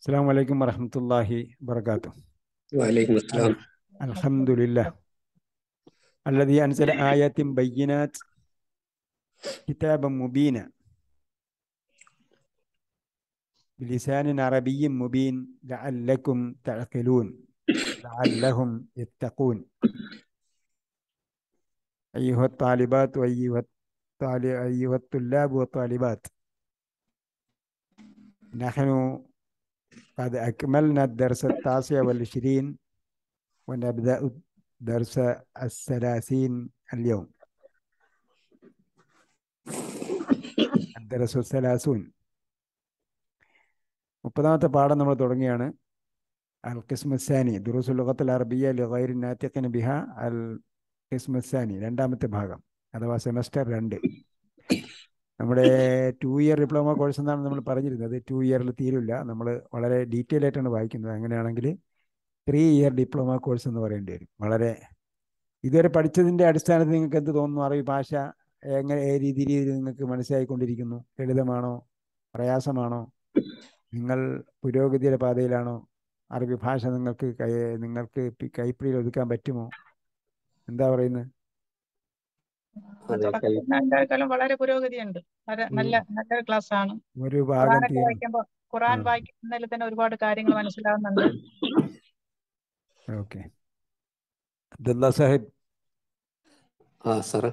السلام عليكم ورحمة الله وبركاته. وعليكم السلام. الحمد لله الذي أنزل آيات بينات كتابا مبينا. بلسان عربي مبين لعلكم تعقلون لعلهم يتقون. أيها الطالبات وأيها الطالب أيها الطلاب والطالبات. نحن قد أكملنا الدرس التاسع والعشرين ونبدأ درس الثلاثين اليوم الدرس الثلاثون മുപ്പതാമത്തെ പാഠം നമ്മൾ തുടങ്ങിയാണ് അൽ കിസ്മുസാനി ദുറൂസുൽ ലുഗത്തുൽ അറബിയ ലിഗൈരി നാത്തിഖിൻ ബിഹ അൽ കിസ്മുസാനി രണ്ടാമത്തെ ഭാഗം അഥവാ സെമസ്റ്റർ രണ്ട് നമ്മുടെ ടു ഇയർ ഡിപ്ലോമ കോഴ്സ് എന്നാണ് നമ്മൾ പറഞ്ഞിരുന്നത്. ടു ഇയറിൽ തീരില്ല. നമ്മൾ വളരെ ഡീറ്റെയിൽ ആയിട്ടാണ് വായിക്കുന്നത്. അങ്ങനെയാണെങ്കിൽ ത്രീ ഇയർ ഡിപ്ലോമ കോഴ്സ് എന്ന് പറയേണ്ടി വരും. വളരെ ഇതുവരെ പഠിച്ചതിന്റെ അടിസ്ഥാനത്തിൽ നിങ്ങൾക്ക് എന്ത് തോന്നുന്നു? അറബി ഭാഷ എങ്ങനെ ഏ രീതി രീതിയിൽ നിങ്ങൾക്ക് മനസ്സിലായിക്കൊണ്ടിരിക്കുന്നു? ലളിതമാണോ? പ്രയാസമാണോ? നിങ്ങൾ പുരോഗതിയുടെ പാതയിലാണോ? അറബി ഭാഷ നിങ്ങൾക്ക് കൈ നിങ്ങൾക്ക് കൈപ്പിടിയിൽ ഒതുക്കാൻ പറ്റുമോ? എന്താ പറയുന്നത്? തുടക്കത്തിനേക്കാളും വളരെ പുരോഗതിയുണ്ട്. നല്ല നല്ല ക്ലാസ് ആണ് ഒരു ഭാഗം ഖുറാനൊക്കെ വായിക്കുമ്പോൾ ഖുറാൻ വായിക്കുന്നതിൽ തന്നെ ഒരുപാട് കാര്യങ്ങൾ മനസ്സിലാവുന്നുണ്ട്. ഓക്കെ. അബ്ദുള്ള സാഹിബ്. ആ സാറ്.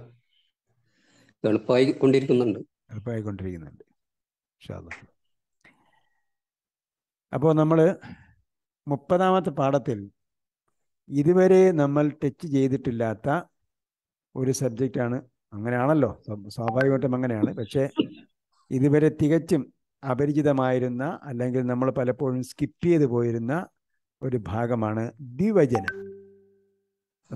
എളുപ്പമായി കൊണ്ടിരിക്കുന്നുണ്ട് എളുപ്പമായിക്കൊണ്ടിരിക്കുന്നുണ്ട് അപ്പോൾ നമ്മൾ മുപ്പതാമത്തെ പാഠത്തിൽ ഇതുവരെ നമ്മൾ ടച്ച് ചെയ്തിട്ടില്ലാത്ത ഒരു സബ്ജക്റ്റാണ് അങ്ങനെയാണല്ലോ. സ്വാ- സ്വാഭാവികമായിട്ടും അങ്ങനെയാണ്. പക്ഷേ ഇതുവരെ തികച്ചും അപരിചിതമായിരുന്ന അല്ലെങ്കിൽ നമ്മൾ പലപ്പോഴും സ്കിപ്പ് ചെയ്ത് പോയിരുന്ന ഒരു ഭാഗമാണ് ദ്വിവചനം.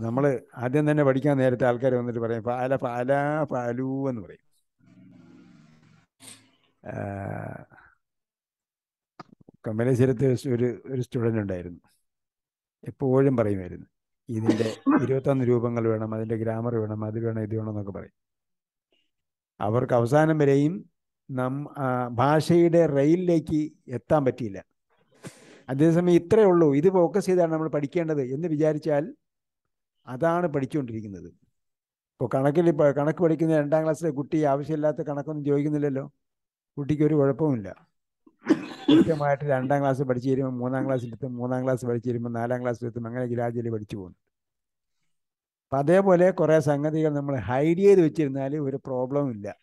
നമ്മൾ ആദ്യം തന്നെ പഠിക്കാൻ നേരത്തെ ആൾക്കാർ വന്നിട്ട് പറയും പാല പാല പാലു എന്ന് പറയും. കമലേശ്വരത്ത് ഒരു ഒരു സ്റ്റുഡന്റ് ഉണ്ടായിരുന്നു. എപ്പോഴും പറയുമായിരുന്നു. ഇതിന്റെ ഇരുപത്തൊന്ന് രൂപങ്ങൾ വേണം അതിന്റെ ഗ്രാമർ വേണം അത് വേണം ഇത് വേണം എന്നൊക്കെ പറയും. അവർക്ക് അവസാനം വരെയും നം ഭാഷയുടെ റെയിലിലേക്ക് എത്താൻ പറ്റിയില്ല. അതേസമയം ഇത്രയേ ഉള്ളൂ. ഇത് ഫോക്കസ് ചെയ്താണ് നമ്മൾ പഠിക്കേണ്ടത് എന്ന് വിചാരിച്ചാൽ അതാണ് പഠിച്ചുകൊണ്ടിരിക്കുന്നത്. ഇപ്പോൾ കണക്കിൽ ഇപ്പോൾ കണക്ക് പഠിക്കുന്ന രണ്ടാം ക്ലാസ്സിലെ കുട്ടി ആവശ്യമില്ലാത്ത കണക്കൊന്നും ചോദിക്കുന്നില്ലല്ലോ. കുട്ടിക്ക് ഒരു കുഴപ്പമില്ല കൃത്യമായിട്ട് രണ്ടാം ക്ലാസ് പഠിച്ചു കഴിയുമ്പോൾ മൂന്നാം ക്ലാസ്സിലെത്തും മൂന്നാം ക്ലാസ് പഠിച്ചു കഴിയുമ്പോൾ നാലാം ക്ലാസ് ക്ലാസ്സിലെത്തും അങ്ങനെ ഗ്രാജുവലി പഠിച്ചു പോകുന്നു. അപ്പം അതേപോലെ കുറേ സംഗതികൾ നമ്മൾ ഹൈഡ് ചെയ്ത് വെച്ചിരുന്നാൽ ഒരു പ്രോബ്ലം ഇല്ല.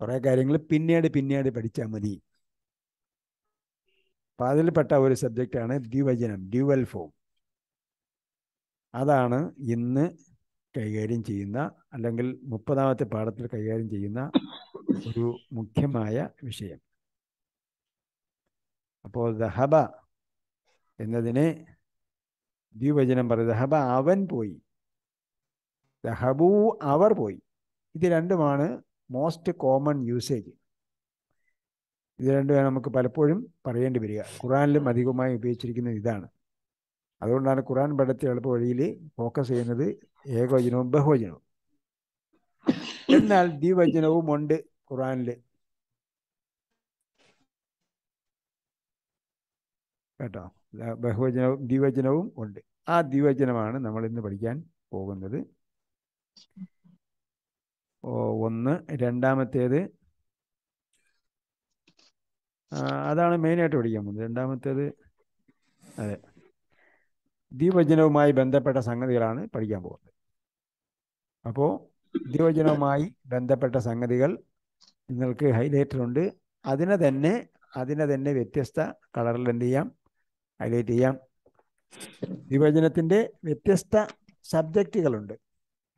കുറേ കാര്യങ്ങൾ പിന്നീട് പിന്നീട് പഠിച്ചാൽ മതി. അപ്പം അതിൽപ്പെട്ട ഒരു സബ്ജക്റ്റാണ് ദ്വിവചനം ഡ്യുവൽ ഫോം അതാണ് ഇന്ന് കൈകാര്യം ചെയ്യുന്ന അല്ലെങ്കിൽ മുപ്പതാമത്തെ പാഠത്തിൽ കൈകാര്യം ചെയ്യുന്ന ഒരു മുഖ്യമായ വിഷയം. അപ്പോൾ ദഹബ എന്നതിനെ ദ്വിവചനം പറയും ദഹബ അവൻ പോയി. ദഹബു അവർ പോയി. ഇത് രണ്ടുമാണ് മോസ്റ്റ് കോമൺ യൂസേജ് ഇത് രണ്ടും നമുക്ക് പലപ്പോഴും പറയേണ്ടി വരിക. ഖുറാനിലും അധികമായി ഉപയോഗിച്ചിരിക്കുന്നത് ഇതാണ്. അതുകൊണ്ടാണ് ഖുറാൻ പഠത്തെ എളുപ്പ വഴിയിൽ ഫോക്കസ് ചെയ്യുന്നത് ഏകവചനവും ബഹുവചനവും. എന്നാൽ ദ്വിവചനവും ഉണ്ട് ഖുറാനിൽ കേട്ടോ. ബഹുവചന ദ്വിവചനവും ഉണ്ട്. ആ ദ്വിവചനമാണ് നമ്മൾ ഇന്ന് പഠിക്കാൻ പോകുന്നത്. ഒന്ന് രണ്ടാമത്തേത്. അതാണ് മെയിനായിട്ട് പഠിക്കാൻ പോകുന്നത്. രണ്ടാമത്തേത് അതെ. ദ്വിവചനവുമായി ബന്ധപ്പെട്ട സംഗതികളാണ് പഠിക്കാൻ പോകുന്നത്. അപ്പോൾ ദ്വിവചനവുമായി ബന്ധപ്പെട്ട സംഗതികൾ നിങ്ങൾക്ക് ഹൈലൈറ്റർ ഉണ്ട്. അതിനെ തന്നെ അതിനെ തന്നെ വ്യത്യസ്ത കളറിൽ എന്ത് ചെയ്യാം? ഹൈലൈറ്റ് ചെയ്യാം. വിഭജനത്തിന്റെ വ്യത്യസ്ത സബ്ജക്റ്റുകളുണ്ട്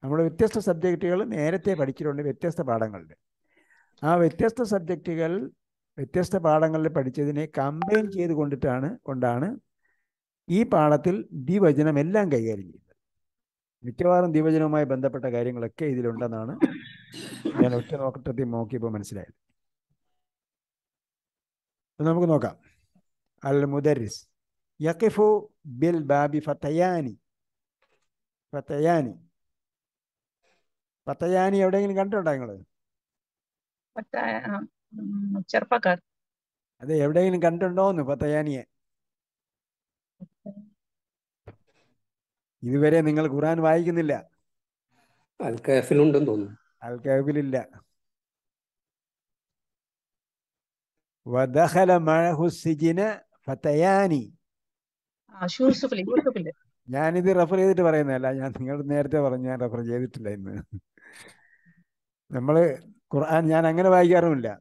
നമ്മൾ വ്യത്യസ്ത സബ്ജക്റ്റുകൾ നേരത്തെ പഠിച്ചിട്ടുണ്ട് വ്യത്യസ്ത പാഠങ്ങളിൽ ആ വ്യത്യസ്ത സബ്ജക്റ്റുകൾ വ്യത്യസ്ത പാഠങ്ങളിൽ പഠിച്ചതിനെ കമ്പൈൻ ചെയ്ത് കൊണ്ടിട്ടാണ് കൊണ്ടാണ് ഈ പാഠത്തിൽ ദ്വിവചനം എല്ലാം കൈകാര്യം ചെയ്യുന്നത്. മിക്കവാറും ദ്വിവചനവുമായി ബന്ധപ്പെട്ട കാര്യങ്ങളൊക്കെ ഇതിലുണ്ടെന്നാണ് ഞാൻ ഒറ്റ നോക്കട്ടത്തിൽ നോക്കിയപ്പോൾ മനസ്സിലായത്. നമുക്ക് നോക്കാം. അൽ മുദരിസ് യഖിഫു ബിൽ ബാബി ഫതയാനി ഫതയാനി ഫത്തയാനി എവിടെയെങ്കിലും കണ്ടിട്ടുണ്ടോ നിങ്ങൾ? ചെറുപ്പക്കാർ. അതെ എവിടെയെങ്കിലും കണ്ടിട്ടുണ്ടോന്ന് ഫത്തയാനിയെ ഇതുവരെ നിങ്ങൾ ഖുർആൻ വായിക്കുന്നില്ല? അൽ കഹഫിലുണ്ടെന്ന് തോന്നുന്നു. അൽ കഹഫിലില്ല വദഖല മഅഹു സിജിന ഫതയാനി ആ യൂസുഫിൽ യൂസുഫിൽ ഞാനിത് റെഫർ ചെയ്തിട്ട് പറയുന്നതല്ല ഞാൻ നിങ്ങൾ നേരത്തെ പറഞ്ഞു ഞാൻ റെഫർ ചെയ്തിട്ടില്ല ഇന്ന്. നമ്മൾ ഖുർആൻ ഞാൻ അങ്ങനെ വായിക്കാറുമില്ല.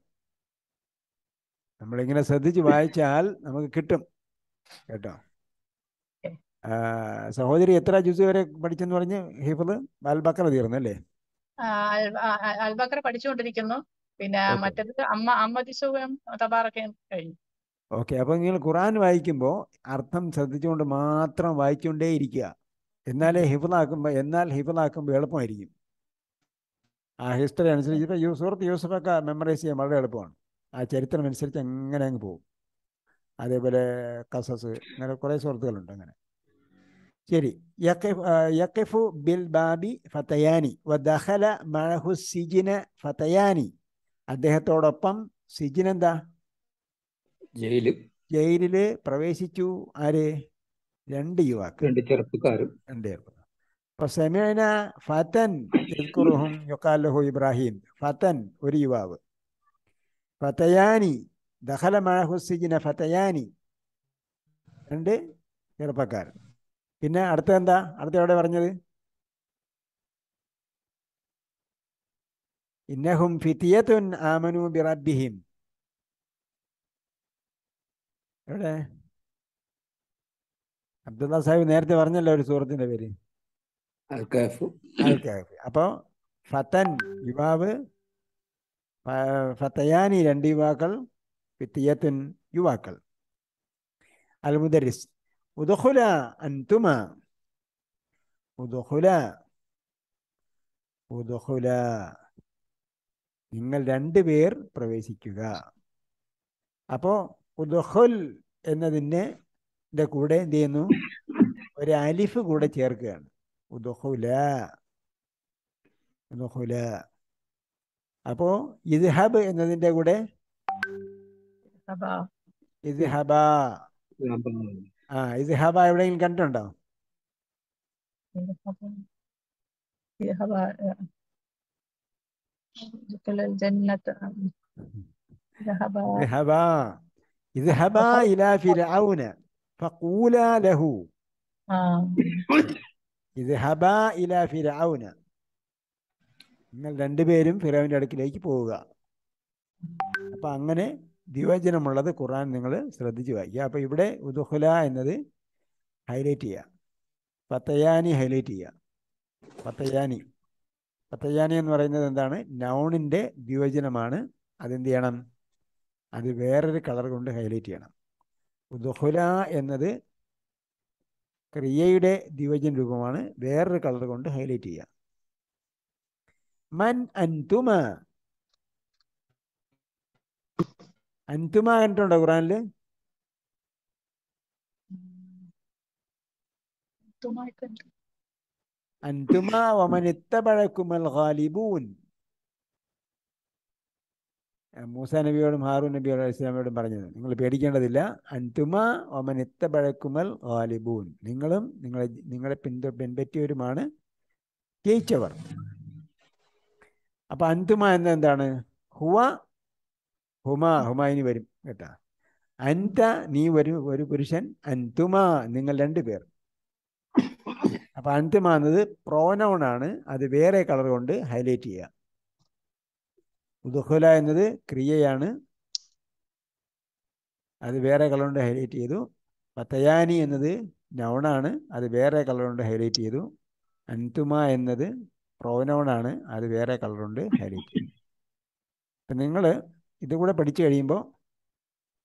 നമ്മളിങ്ങനെ ശ്രദ്ധിച്ച് വായിച്ചാൽ നമുക്ക് കിട്ടും കേട്ടോ? സഹോദരി എത്ര ജ്യൂസ് വരെ പഠിച്ചെന്ന് പറഞ്ഞ് ഹീഫത് അൽ ബക്കറ തീർന്നു അല്ലേ? ആ, അൽ- ആ, ആ, അൽബക്കർ പഠിച്ചുകൊണ്ടിരിക്കുന്നു. പിന്നെ മറ്റേത് അമ്മ അമ്മദിസുഖം തബാറൊക്കെ കഴിഞ്ഞു. ഓക്കെ അപ്പോൾ നിങ്ങൾ ഖുറാൻ വായിക്കുമ്പോൾ അർത്ഥം ശ്രദ്ധിച്ചുകൊണ്ട് മാത്രം വായിച്ചുകൊണ്ടേ ഇരിക്കുക. എന്നാലേ ഹിഫിളാക്കുമ്പോൾ എന്നാൽ ഹിഫിളാക്കുമ്പോൾ എളുപ്പമായിരിക്കും. ആ ഹിസ്റ്ററി അനുസരിച്ച് ഇപ്പോൾ സുഹൃത്ത് യൂസഫൊക്കെ മെമ്മറൈസ് ചെയ്യാൻ വളരെ എളുപ്പമാണ്. ആ ചരിത്രം അനുസരിച്ച് എങ്ങനെ അങ്ങ് പോകും. അതേപോലെ കസസ് അങ്ങനെ കുറേ സുഹൃത്തുക്കളുണ്ട് അങ്ങനെ. ശരി. യക്കെഫു ബിൽ ബാബി ഫതയാനി ദഹല മഴഹു സിജിന ഫതയാനി. അദ്ദേഹത്തോടൊപ്പം സിജിൻ എന്താ ജയിൽ ജയിലിൽ പ്രവേശിച്ചു. ആര്? രണ്ട് യുവാക്കൾ. രണ്ട് ചെറുപ്പക്കാരും. രണ്ട് യുവാക്കൾ അപ്പൊ സെമീന ഫതൻ യദ്കുറുഹും യൊക്കാലഹു ഇബ്രാഹിം. ഫതൻ ഒരു യുവാവ്. ഫതയാനി ദഹല മഴഹുസിജിന ഫതയാനി. രണ്ട് ചെറുപ്പക്കാർ. പിന്നെ അടുത്ത എന്താ? അടുത്ത എവിടെ പറഞ്ഞത്? ഇന്നഹും ഫിത്തിയത്തുൻ ആമനു ബിറബ്ബിഹിം. എവിടെ? അബ്ദുള്ള സാഹിബ് നേരത്തെ പറഞ്ഞല്ലോ ഒരു സുഹൃത്തിന്റെ പേര്. ഫത്തൻ അപ്പോ ഫതൻ യുവാവ് ഫത്തയാനി രണ്ട് യുവാക്കൾ പിത്തിയത്തുൻ യുവാക്കൾ. അൽമുദരിസ് മുദരിസ്. ഉദഖുല അൻതുമ. ഉദഹുല ഉദഹുല നിങ്ങൾ രണ്ടുപേർ പ്രവേശിക്കുക. അപ്പോ ഉദുഹുൽ എന്നതിന്റെ കൂടെ എന്ത് ചെയ്യുന്നു? ഒരു അലിഫ് കൂടെ ചേർക്കുകയാണ്. ഉദുഹുല. ഉദുഹുല. അപ്പോ ഇദ്ഹബ് എന്നതിന്റെ കൂടെ? ഇദ്ഹബ. ആ ഇദ്ഹബ എവിടെയെങ്കിലും കണ്ടിട്ടുണ്ടോ? ഇദ്ഹബ. ഇദ്ഹബ الى فرعون فقولا له. اذهبا الى فرعون. നിങ്ങൾ രണ്ടുപേരും ഫിറോവിന്റെ അടുക്കിലേക്ക് പോവുക. അപ്പൊ അങ്ങനെ ദ്വിവചനമുള്ളത് ഖുറാൻ നിങ്ങൾ ശ്രദ്ധിച്ചു വായിക്കുക. അപ്പൊ ഇവിടെ ഉദുഹുല എന്നത് ഹൈലൈറ്റ് ചെയ്യുക. പത്തയാനി ഹൈലൈറ്റ് ചെയ്യുക. പത്തയാനി. പത്തയാനി എന്ന് പറയുന്നത് എന്താണ്? നൗണിന്റെ ദ്വിവചനമാണ് അതെന്ത് ചെയ്യണം? അത് വേറൊരു കളർ കൊണ്ട് ഹൈലൈറ്റ് ചെയ്യണം. ദുഹുല എന്നത് ക്രിയയുടെ ദിവജൻ രൂപമാണ്. വേറൊരു കളർ കൊണ്ട് ഹൈലൈറ്റ് ചെയ്യുക മൻ അൻതുമ. അൻതുമ കണ്ടിട്ടുണ്ടോ ഖുറാനിൽ? അൻതുമ വമൻ ഖാലിബൂൻ മൂസ നബിയോടും ഹാറൂൻ നബിയോടും ഇസ്ലാമിയോടും പറഞ്ഞത് നിങ്ങൾ പേടിക്കേണ്ടതില്ല. അൻതുമ ഒമൻ ഇത്തപഴക്കുമൽ ഗാലിബൂൻ. നിങ്ങളും നിങ്ങളെ നിങ്ങളെ പിന്തു പിൻപറ്റിയവരുമാണ് ജയിച്ചവർ. അപ്പൊ അൻതുമ എന്ന എന്താണ് ഹുവ ഹുമ ഹുമായിനി വരും കേട്ടാ. അൻത നീ ഒരു ഒരു പുരുഷൻ അൻതുമ നിങ്ങൾ രണ്ടു പേർ. അപ്പൊ അൻതുമ എന്നത് പ്രോനൗൺ ആണ് അത് വേറെ കളർ കൊണ്ട് ഹൈലൈറ്റ് ചെയ്യുക. ഉദുഹുല എന്നത് ക്രിയയാണ്. അത് വേറെ കളർ കൊണ്ട് ഹൈലൈറ്റ് ചെയ്തു. പത്തയാനി എന്നത് നൗണാണ് അത് വേറെ കളർ കൊണ്ട് ഹൈലൈറ്റ് ചെയ്തു. അൻതുമ എന്നത് പ്രോനൗണാണ് അത് വേറെ കളർ കൊണ്ട് ഹൈലൈറ്റ് ചെയ്തു. അപ്പം നിങ്ങൾ ഇതുകൂടെ പഠിച്ചു കഴിയുമ്പോൾ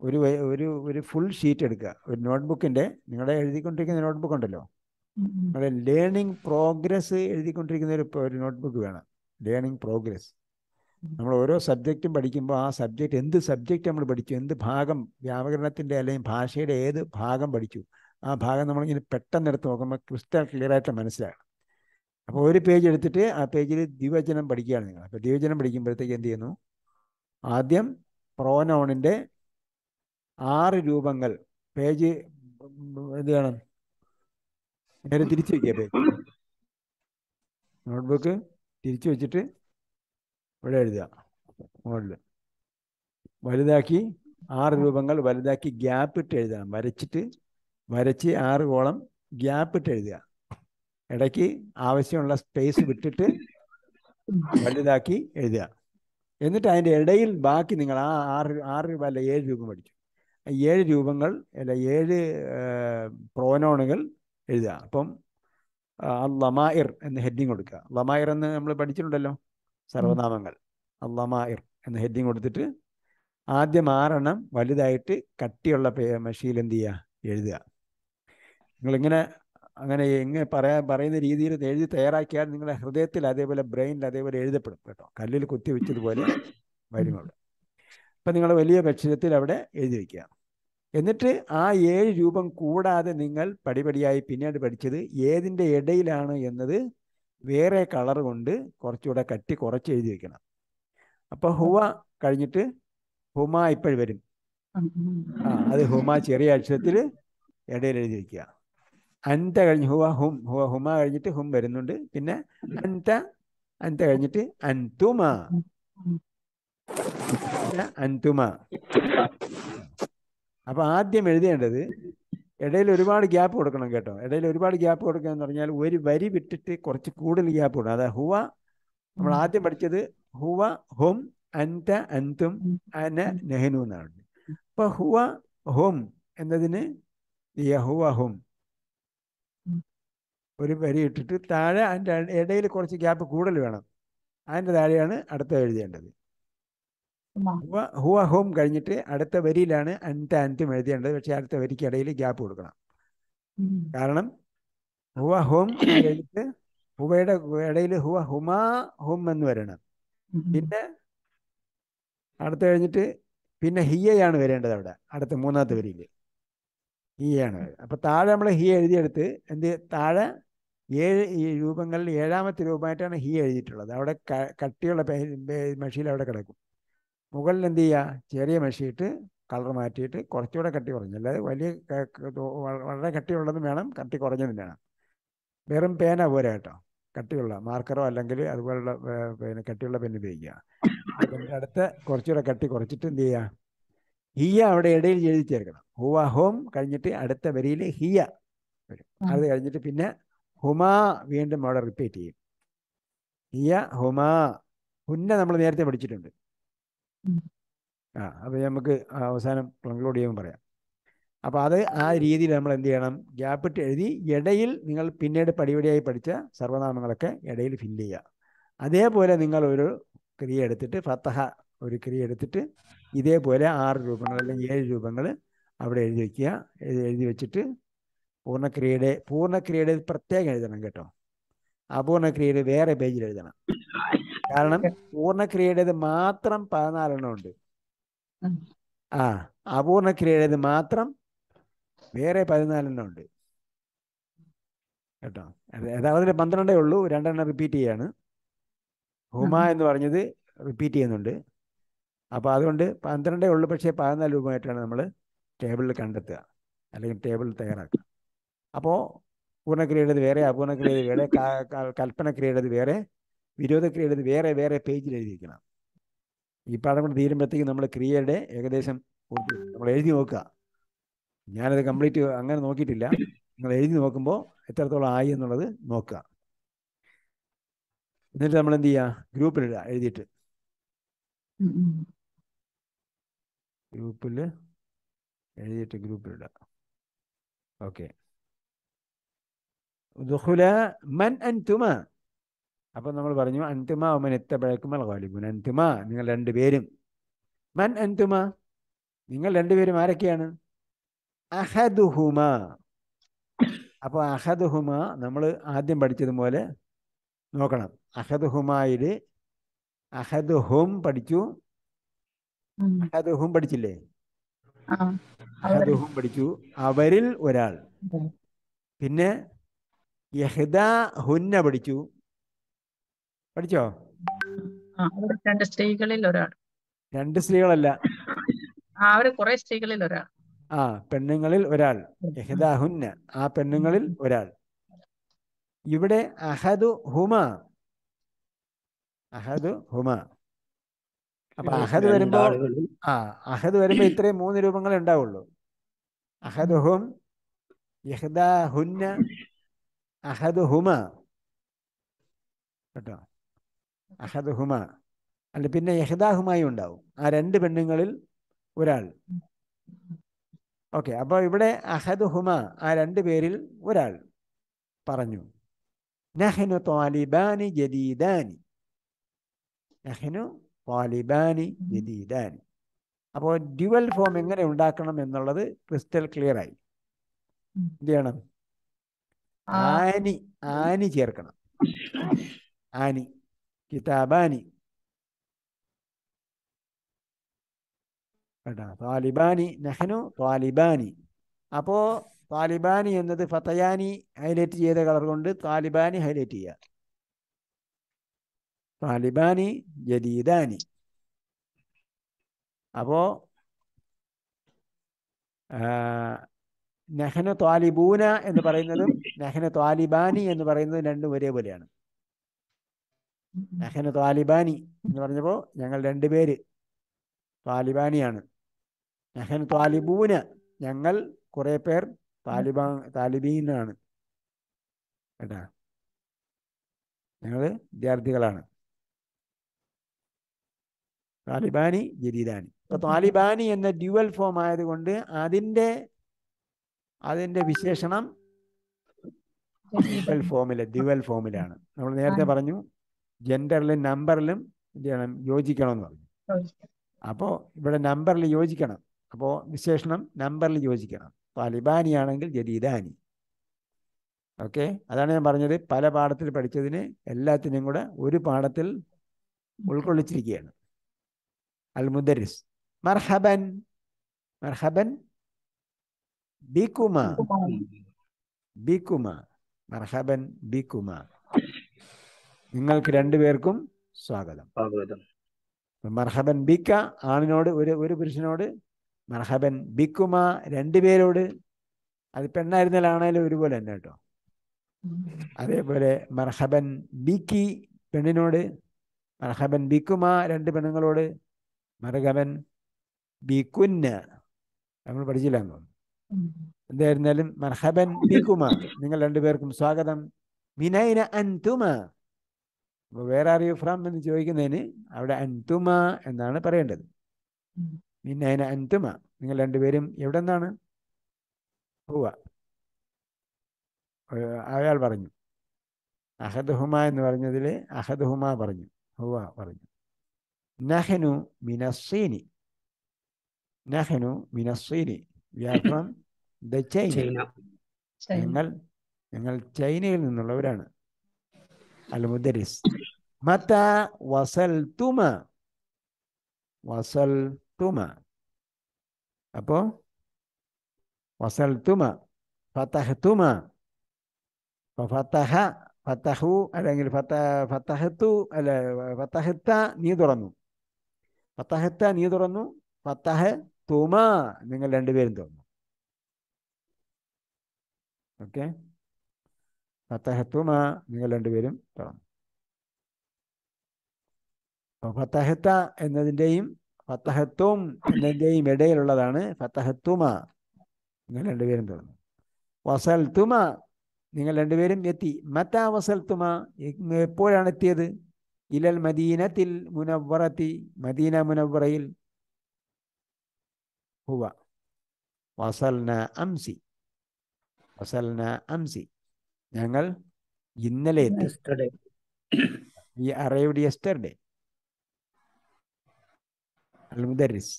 ഒരു ഒരു ഒരു ഫുൾ ഷീറ്റ് എടുക്കുക. ഒരു നോട്ട്ബുക്കിന്റെ നിങ്ങളുടെ എഴുതിക്കൊണ്ടിരിക്കുന്ന നോട്ട്ബുക്ക് ഉണ്ടല്ലോ? നിങ്ങളുടെ ലേണിംഗ് പ്രോഗ്രസ് എഴുതിക്കൊണ്ടിരിക്കുന്ന ഒരു ഒരു നോട്ട്ബുക്ക് വേണം. ലേണിംഗ് പ്രോഗ്രസ് നമ്മൾ ഓരോ സബ്ജക്റ്റും പഠിക്കുമ്പോൾ ആ സബ്ജക്റ്റ് എന്ത് സബ്ജക്റ്റ് നമ്മൾ പഠിച്ചു? എന്ത് ഭാഗം വ്യാകരണത്തിന്റെ അല്ലെങ്കിൽ ഭാഷയുടെ ഏത് ഭാഗം പഠിച്ചു? ആ ഭാഗം നമ്മളിങ്ങനെ പെട്ടെന്ന് എടുത്ത് നോക്കുമ്പോൾ ക്രിസ്റ്റൽ ക്ലിയർ ആയിട്ട് മനസ്സിലാകണം. അപ്പോൾ ഒരു പേജ് എടുത്തിട്ട് ആ പേജിൽ ദ്വിവചനം പഠിക്കുകയാണ് നിങ്ങൾ. അപ്പോൾ ദ്വിവചനം പഠിക്കുമ്പോഴത്തേക്ക് എന്ത് ചെയ്യുന്നു? ആദ്യം പ്രോനോണിന്റെ ആറ് രൂപങ്ങൾ പേജ് എന്ത് ചെയ്യണം? നേരെ തിരിച്ചു വയ്ക്കുക പേജ് നോട്ട്ബുക്ക് തിരിച്ചു വെച്ചിട്ട് ഇവിടെ എഴുതുക. മുകളിൽ. വലുതാക്കി ആറ് രൂപങ്ങൾ വലുതാക്കി ഗ്യാപ്പ് ഇട്ട് എഴുതണം വരച്ചിട്ട് വരച്ച് ആറ് കോളം ഗ്യാപ്പ് ഇട്ട് എഴുതുക. ഇടയ്ക്ക് ആവശ്യമുള്ള സ്പേസ് വിട്ടിട്ട് വലുതാക്കി എഴുതുക. എന്നിട്ട് അതിന്റെ ഇടയിൽ ബാക്കി നിങ്ങൾ ആ ആറ് ആറ് രൂപ അല്ല ഏഴ് രൂപ പഠിച്ചു. ഏഴ് രൂപങ്ങൾ അല്ല ഏഴ് പ്രോനോണുകൾ എഴുതുക. അപ്പം ലമായിർ എന്ന് ഹെഡിങ് കൊടുക്കുക. ലമായിർ എന്ന് നമ്മൾ പഠിച്ചിട്ടുണ്ടല്ലോ. സർവനാമങ്ങൾ അള്ളമായിർ എന്ന ഹെഡിങ് കൊടുത്തിട്ട് ആദ്യം ആറെണ്ണം വലുതായിട്ട് കട്ടിയുള്ള മഷീൽ എന്ത് ചെയ്യുക എഴുതുക. നിങ്ങളിങ്ങനെ അങ്ങനെ എങ്ങനെ പറയാ പറയുന്ന രീതിയിൽ എഴുതി തയ്യാറാക്കിയാൽ നിങ്ങളുടെ ഹൃദയത്തിൽ അതേപോലെ ബ്രെയിനിൽ അതേപോലെ എഴുതപ്പെടും കേട്ടോ. കല്ലിൽ കുത്തി വെച്ചതുപോലെ വരും അവിടെ അപ്പം നിങ്ങൾ വലിയ അക്ഷരത്തിൽ അവിടെ എഴുതി വയ്ക്കുക. എന്നിട്ട് ആ ഏഴ് രൂപം കൂടാതെ നിങ്ങൾ പടിപടിയായി പിന്നീട് പഠിച്ചത് ഏതിന്റെ ഇടയിലാണ് എന്നത് വേറെ കളർ കൊണ്ട് കുറച്ചുകൂടെ കട്ടി കുറച്ച് എഴുതി വെക്കണം. അപ്പൊ ഹുവ കഴിഞ്ഞിട്ട് ഹുമ ഇപ്പോഴും വരും. ആ അത് ഹുമ ചെറിയ അക്ഷരത്തിൽ ഇടയിൽ എഴുതി വെക്കുക. അൻത കഴിഞ്ഞ് ഹുവ ഹും ഹുവ ഹുമ കഴിഞ്ഞിട്ട് ഹും വരുന്നുണ്ട്. പിന്നെ അന്ത അന്ത കഴിഞ്ഞിട്ട് അൻതുമ. അൻതുമ. അപ്പൊ ആദ്യം എഴുതേണ്ടത് ഇടയിൽ ഒരുപാട് ഗ്യാപ്പ് കൊടുക്കണം കേട്ടോ. ഇടയിൽ ഒരുപാട് ഗ്യാപ്പ് കൊടുക്കുക എന്ന് പറഞ്ഞാൽ ഒരു വരി വിട്ടിട്ട് കുറച്ച് കൂടുതൽ ഗ്യാപ്പ് കൊടുക്കണം അതായത് ഹുവ. നമ്മൾ ആദ്യം പഠിച്ചത് ഹുവ ഹും അൻത അൻതും അന നെഹനു എന്നാണ് അപ്പൊ ഹുവ ഹും എന്നതിന് യഹുവ ഹും ഒരു വരി ഇട്ടിട്ട് താഴെ അതിന്റെ ഇടയിൽ കുറച്ച് ഗ്യാപ്പ് കൂടുതൽ വേണം. അതിന്റെ താഴെയാണ് അടുത്ത എഴുതേണ്ടത്. ഹുവ ഹോം കഴിഞ്ഞിട്ട് അടുത്ത വരിയിലാണ് അന്റ അന്റും എഴുതേണ്ടത്. പക്ഷെ അടുത്ത വരിക്ക് ഇടയിൽ ഗ്യാപ്പ് കൊടുക്കണം. കാരണം ഹുവ ഹോം കഴിഞ്ഞിട്ട് ഹുവയുടെ ഇടയിൽ ഹുവ ഹുമാ ഹും എന്ന് വരണം. പിന്നെ അടുത്ത കഴിഞ്ഞിട്ട് പിന്നെ ഹിയയാണ് വരേണ്ടത് അവിടെ അടുത്ത മൂന്നാമത്തെ വരിയിൽ. ഹിയാണ് അപ്പൊ താഴെ നമ്മൾ ഹി എഴുതിയെടുത്ത് എന്ത് താഴെ ഏഴ് ഈ രൂപങ്ങളിൽ ഏഴാമത്തെ രൂപമായിട്ടാണ് ഹി എഴുതിയിട്ടുള്ളത്. അവിടെ കട്ടിയുള്ള മെഷീൻ അവിടെ കിടക്കും. മുകളിൽ എന്ത് ചെയ്യുക ചെറിയ മഷിയിട്ട് കളർ മാറ്റിയിട്ട് കുറച്ചുകൂടെ കട്ടി കുറഞ്ഞു. അല്ലാതെ വലിയ വളരെ കട്ടിയുള്ളതും വേണം കട്ടി കുറഞ്ഞതും വേണം. വെറും പേന പോരാ കേട്ടോ. കട്ടിയുള്ള മാർക്കറോ അല്ലെങ്കിൽ അതുപോലുള്ള പിന്നെ കട്ടിയുള്ള പെൻ ഉപയോഗിക്കുക. പിന്നെ അടുത്ത കുറച്ചുകൂടെ കട്ടി കുറച്ചിട്ട് എന്ത് ചെയ്യുക ഹിയ അവിടെ ഇടയിൽ എഴുതി ചേർക്കണം. ഹുവ ഹോം കഴിഞ്ഞിട്ട് അടുത്ത വരിയിൽ ഹിയ വരും. അത് കഴിഞ്ഞിട്ട് പിന്നെ ഹുമാ വീണ്ടും അവിടെ റിപ്പീറ്റ് ചെയ്യും. ഹിയ ഹുമാ. ഹുന്ന നമ്മൾ നേരത്തെ പഠിച്ചിട്ടുണ്ട്. ആ അപ്പോൾ നമുക്ക് അവസാനം കൺക്ലൂഡ് ചെയ്യുമ്പോൾ പറയാം. അപ്പോൾ അത് ആ രീതിയിൽ നമ്മൾ എന്ത് ചെയ്യണം? ഗ്യാപ്പിട്ട് എഴുതി ഇടയിൽ നിങ്ങൾ പിന്നീട് പടിപടിയായി പഠിച്ച സർവനാമങ്ങളൊക്കെ ഇടയിൽ ഫില്ല് ചെയ്യുക. അതേപോലെ നിങ്ങൾ ഒരു ക്രിയ എടുത്തിട്ട് ഫത്തഹ ഒരു ക്രിയ എടുത്തിട്ട് ഇതേപോലെ ആറ് രൂപങ്ങൾ അല്ലെങ്കിൽ ഏഴ് രൂപങ്ങൾ അവിടെ എഴുതി വയ്ക്കുക എഴുതി വെച്ചിട്ട് പൂർണക്രിയയുടെ പൂർണക്രിയയുടെ പ്രത്യേകം എഴുതണം കേട്ടോ. അപൂർണക്രിയയുടെ വേറെ പേജിൽ എഴുതണം. കാരണം പൂർണ ക്രിയയുടേത് മാത്രം പതിനാലെണ്ണം ഉണ്ട്. ആ അപൂർണ ക്രിയയുടേത് മാത്രം വേറെ പതിനാലെണ്ണം ഉണ്ട്. കേട്ടോ? യഥാർത്ഥത്തിൽ പന്ത്രണ്ടേ ഉള്ളൂ രണ്ടെണ്ണം റിപ്പീറ്റ് ചെയ്യാണ്. ഹുമ എന്ന് പറഞ്ഞത് റിപ്പീറ്റ് ചെയ്യുന്നുണ്ട്. അപ്പോൾ അതുകൊണ്ട് പന്ത്രണ്ടേ ഉള്ളു പക്ഷേ പതിനാല് രൂപമായിട്ടാണ് നമ്മൾ ടേബിളിൽ കണ്ടെത്തുക. അല്ലെങ്കിൽ ടേബിളിൽ തയ്യാറാക്കുക. അപ്പോൾ പൂർണക്രിയയുടേത് വേറെ അപൂർണക്രിയത് വേറെ കൽപ്പനക്രിയയുടേത് വേറെ വിരോധക്രിയയുടേത് വേറെ വേറെ പേജിൽ എഴുതിയിരിക്കണം. ഈ പാഠം കൊണ്ട് തീരുമ്പോഴത്തേക്കും നമ്മൾ ക്രിയയുടെ ഏകദേശം നമ്മൾ എഴുതി നോക്കുക. ഞാനത് കംപ്ലീറ്റ് അങ്ങനെ നോക്കിയിട്ടില്ല. നിങ്ങൾ എഴുതി നോക്കുമ്പോൾ എത്രത്തോളം ആയി എന്നുള്ളത് നോക്കുക. എന്നിട്ട് നമ്മൾ എന്ത് ചെയ്യുക? ഗ്രൂപ്പിലിടുക എഴുതിയിട്ട്. ഗ്രൂപ്പിൽ എഴുതിയിട്ട് ഗ്രൂപ്പിലിടുക ഓക്കെ ദുഹുല മൻ അൻതുമ അപ്പം നമ്മൾ പറഞ്ഞു അന്തിമ ഒമൻ എത്തപ്പഴക്കുമൽ ഖാലിബുൻ അന്തിമ നിങ്ങൾ രണ്ടുപേരും മൻ അന്തിമ നിങ്ങൾ രണ്ടുപേരും ആരൊക്കെയാണ്? അഹദുഹുമ. അപ്പോൾ അഹദുഹുമ നമ്മൾ ആദ്യം പഠിച്ചതുപോലെ നോക്കണം. അഹദുഹുമായിൽ അഹദുഹും പഠിച്ചു. അഹദുഹും പഠിച്ചില്ലേ? അഹദുഹും പഠിച്ചു. അവരിൽ ഒരാൾ. പിന്നെ യഹദ ഹുന്ന പഠിച്ചു. പഠിച്ചോ? രണ്ട് സ്ത്രീകളിൽ ഒരാൾ. രണ്ട് സ്ത്രീകളല്ല. ആ അവർ കുറെ സ്ത്രീകളിൽ ഒരാൾ. ആ പെണ്ണുങ്ങളിൽ ഒരാൾ. യഹദാഹുന്ന ആ പെണ്ണുങ്ങളിൽ ഒരാൾ. ഇവിടെ അഹദു ഹുമ. അഹദു ഹുമ. അപ്പൊ അഹദ് വരുമ്പോ ആ അഹദ് വരുമ്പോ ഇത്രയും മൂന്ന് രൂപങ്ങൾ ഉണ്ടാവുള്ളൂ. അഹദുഹും യഹദാഹുന്ന അഹദുഹുമ കേട്ടോ? അഹദുഹുമ. അല്ല പിന്നെ യഹദാഹുമായി ഉണ്ടാവും. ആ രണ്ട് പെണ്ണുങ്ങളിൽ ഒരാൾ. ഓക്കെ അപ്പോൾ ഇവിടെ അഹദുഹുമ ആ രണ്ട് പേരിൽ ഒരാൾ പറഞ്ഞു. നഹനു താലിബാനി ജദീദാനി. നഹനു താലിബാനി ജദീദാനി. അപ്പോൾ ഡ്യുവൽ ഫോം എങ്ങനെ ഉണ്ടാക്കണം എന്നുള്ളത് ക്രിസ്റ്റൽ ക്ലിയർ ആയി. എന്ത് ചെയ്യണം? ആനി ആനി ചേർക്കണം. ആനി. കിതാബാനി കേട്ടോ താലിബാനി നെഹ്നു താലിബാനി അപ്പോൾ താലിബാനി എന്നത് ഫത്തയാനി ഹൈലൈറ്റ് ചെയ്ത കളർ കൊണ്ട് താലിബാനി ഹൈലൈറ്റ് ചെയ്യുക താലിബാനി ജദീദാനി. അപ്പോൾ നെഹ്നു താലിബൂന എന്ന് പറയുന്നതും നെഹ്നു താലിബാനി എന്ന് പറയുന്നതും രണ്ടും ഒരേപോലെയാണ്. നഹ്നു താലിബാനി എന്ന് പറഞ്ഞപ്പോൾ ഞങ്ങൾ രണ്ടുപേര് താലിബാനിയാണ്. നഹ്നു താലിബൂന ഞങ്ങൾ കുറേ പേർ താലിബാ താലിബീനാണ്. കേട്ടാ? ഞങ്ങൾ വിദ്യാർത്ഥികളാണ്. താലിബാനി ജദീദാനി. ഇപ്പൊ താലിബാനി എന്ന ഡ്യുവൽ ഫോം ആയതുകൊണ്ട് അതിന്റെ അതിന്റെ വിശേഷണം ഡ്യുവൽ ഫോമിൽ ഡ്യുവൽ ഫോമിലാണ്. നമ്മൾ നേരത്തെ പറഞ്ഞു ജെൻഡറിലും നമ്പറിലും എന്ത് ചെയ്യണം? യോജിക്കണമെന്ന് പറഞ്ഞു. അപ്പോൾ ഇവിടെ നമ്പറിൽ യോജിക്കണം. അപ്പോൾ വിശേഷണം നമ്പറിൽ യോജിക്കണം. താലിബാനി ആണെങ്കിൽ ജദീദാനി. ഓക്കെ? അതാണ് ഞാൻ പറഞ്ഞത്. പല പാഠത്തിൽ പഠിച്ചതിന് എല്ലാത്തിനും കൂടെ ഒരു പാഠത്തിൽ ഉൾക്കൊള്ളിച്ചിരിക്കുകയാണ്. അൽ മുദരിസ് മർഹബൻ. മർഹബൻ ബിക്കുമ ബിക്കുമ മർഹബൻ ബിക്കുമ നിങ്ങൾക്ക് രണ്ടുപേർക്കും സ്വാഗതം. മർഹബൻ ബിക്ക ആണിനോട് ഒരു ഒരു പുരുഷനോട് മർഹബൻ ബിക്കുമ രണ്ടുപേരോട്. അത് പെണ്ണായിരുന്നാലാണേലും ഒരുപോലെ തന്നെ കേട്ടോ. അതേപോലെ മർഹബൻ ബിക്കി പെണ്ണിനോട് മർഹബൻ ബിക്കുമ രണ്ട് പെണ്ണുങ്ങളോട് മർഹബൻ ബിക്കുന്ന. നമ്മൾ പഠിച്ചില്ലന്നോ എന്തായിരുന്നാലും മർഹബൻ ബിക്കുമ. നിങ്ങൾ രണ്ടുപേർക്കും സ്വാഗതം. മിനൈന അൻതുമ. അപ്പോൾ വേർ ആർ യു ഫ്രം എന്ന് ചോദിക്കുന്നതിന് അവിടെ അൻതുമ എന്നാണ് പറയേണ്ടത്. പിന്നെ അതിന് അൻതുമ നിങ്ങൾ രണ്ടുപേരും എവിടെ നിന്നാണ് ഹുവ ഏഹ് അയാൾ പറഞ്ഞു. അഹദ് ഹുമ എന്ന് പറഞ്ഞതിൽ അഹദ് ഹുമ പറഞ്ഞു. ഹുവ പറഞ്ഞു. നഹനു മിനസ്സീനി. നഹനു മിനസ്സീനി. We are from the China ഞങ്ങൾ ഞങ്ങൾ ചൈനയിൽ നിന്നുള്ളവരാണ്. അൽ മുദരിസ് മത വസൽതുമ വസൽതുമ അപ്പോ വസൽതുമ ഫതഹ്തുമ ഫതഹ ഫതഹു അല്ലെങ്കിൽ ഫത ഫതഹത്തു അല്ല ഫതഹത്ത നീ തുറന്നു ഫതഹത്ത നീ തുറന്നു ഫതഹ തുമ നിങ്ങൾ രണ്ടുപേരും തുറന്നു ഓക്കെ ഫത്തഹത്തുമ നിങ്ങൾ രണ്ടുപേരും തുറന്നു ഫത്തഹത്ത എന്നതിന്റെയും ഫത്തഹത്തും എന്നതിന്റെയും ഇടയിലുള്ളതാണ് ഫത്തഹത്തുമ നിങ്ങൾ രണ്ടുപേരും തുറന്നു വസൽത്തുമ നിങ്ങൾ രണ്ടുപേരും എത്തി. മത്ത തുമ എപ്പോഴാണ് എത്തിയത്? ഇലൽ മദീനത്തിൽ മുനവറത്തി മദീന മുനവറയിൽ ഹുവ. വസൽന അംസി. വസൽന അംസി. ഞങ്ങൾ ഇന്നലെ എത്തി. യെസ്റ്റർഡേ വി അറൈവ്ഡ് യെസ്റ്റർഡേ അൽ മുദരിസ്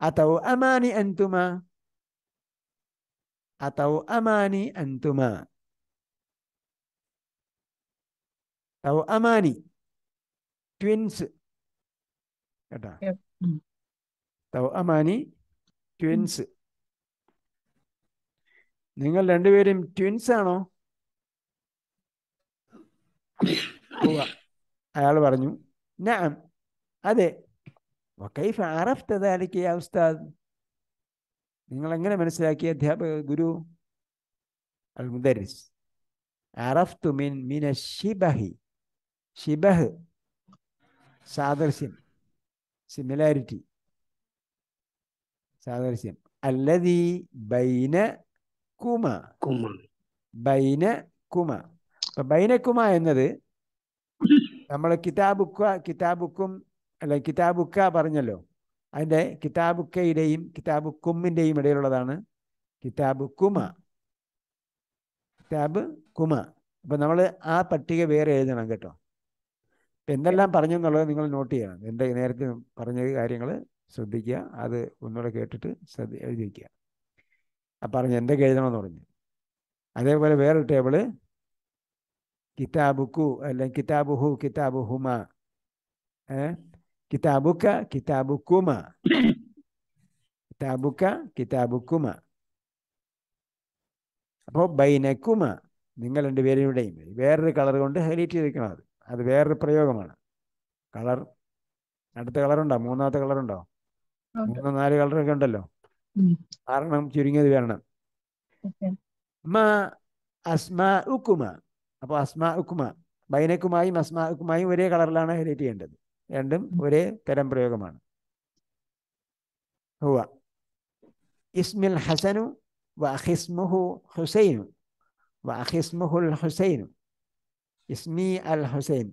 അതൗ അമാനി അൻതുമ. അതൗ അമാനി അൻതുമ. തൗ അമാനി. ട്വിൻസ് കേട്ടാ? Yep. ഉം. തൗ അമാനി ട്വിൻസ് നിങ്ങൾ രണ്ടുപേരും ട്വിൻസ് ആണോ. അയാൾ പറഞ്ഞു ഞാൻ അതെ. വക്കൈഫ അറഫ്ത ദാലിക യാ ഉസ്താദ്. നിങ്ങൾ എങ്ങനെ മനസ്സിലാക്കി അധ്യാപക ഗുരു? അൽ അറഫ്തു മിൻ മിന ഷിബഹി ഷിബഹ് സാദൃശ്യം. സിമിലാരിറ്റി സാദൃശ്യം. അല്ലതി ബൈന കുമ. കുമ. ബൈന കുമ. അപ്പൊ ബൈനക്കുമ എന്നത് നമ്മൾ കിതാബുക്ക കിതാബുക്കും അല്ല കിതാബുക്ക പറഞ്ഞല്ലോ. അതിന്റെ കിതാബുക്കയുടെയും കിതാബുക്കുമ്മിന്റെയും ഇടയിലുള്ളതാണ് കിതാബ് കുമ കിതാബ് കുമ. അപ്പം നമ്മൾ ആ പട്ടിക വേറെ എഴുതണം കേട്ടോ. ഇപ്പം എന്തെല്ലാം പറഞ്ഞു എന്നുള്ളത് നിങ്ങൾ നോട്ട് ചെയ്യണം. എന്റെ നേരത്തെ പറഞ്ഞ കാര്യങ്ങൾ ശ്രദ്ധിക്കുക. അത് ഒന്നുകൂടെ കേട്ടിട്ട് ശ്രദ്ധ എഴുതി വയ്ക്കുക. ആ പറഞ്ഞു എന്തൊക്കെ എഴുതണമെന്ന് പറഞ്ഞു. അതേപോലെ വേറൊരു ടേബിൾ. കിതാബുക്കു അല്ലെങ്കിൽ കിതാബുഹു കിതാബുഹുമ. ഏ? കിതാബുക്ക കിതാബുക്കുമ. കിതാബുക്ക കിതാബുക്കുമ. അപ്പോൾ ബൈനക്കുമ. നിങ്ങൾ രണ്ടുപേരുടെയും വേറൊരു കളർ കൊണ്ട് ഹൈലൈറ്റ് ചെയ്തിരിക്കണം അത്. അത് വേറൊരു പ്രയോഗമാണ്. കളർ. അടുത്ത കളറുണ്ടോ? മൂന്നാമത്തെ കളറുണ്ടോ. മൂന്നോ നാല് കളറൊക്കെ ഉണ്ടല്ലോ. ആറെണ്ണം ചുരുങ്ങിയത് വരണം ഓക്കെ. മാ അസ്മാ ഉക്കുമ അപ്പോൾ അസ്മാ ഉക്കുമ ബൈനക്കുമായും അസ്മാ ഉക്കുമായും ഒരേ കളറിലാണ് ഹൈലൈറ്റ് ചെയ്യേണ്ടത്. രണ്ടും ഒരേ തരം പ്രയോഗമാണ്. ഹുവ. ഇസ്മിൽ ഹസനു വഹിസ്മുഹു ഹുസൈനു. വഹിസ്മുഹുൽ ഹുസൈനു. ഇസ്മി അൽ ഹുസൈൻ.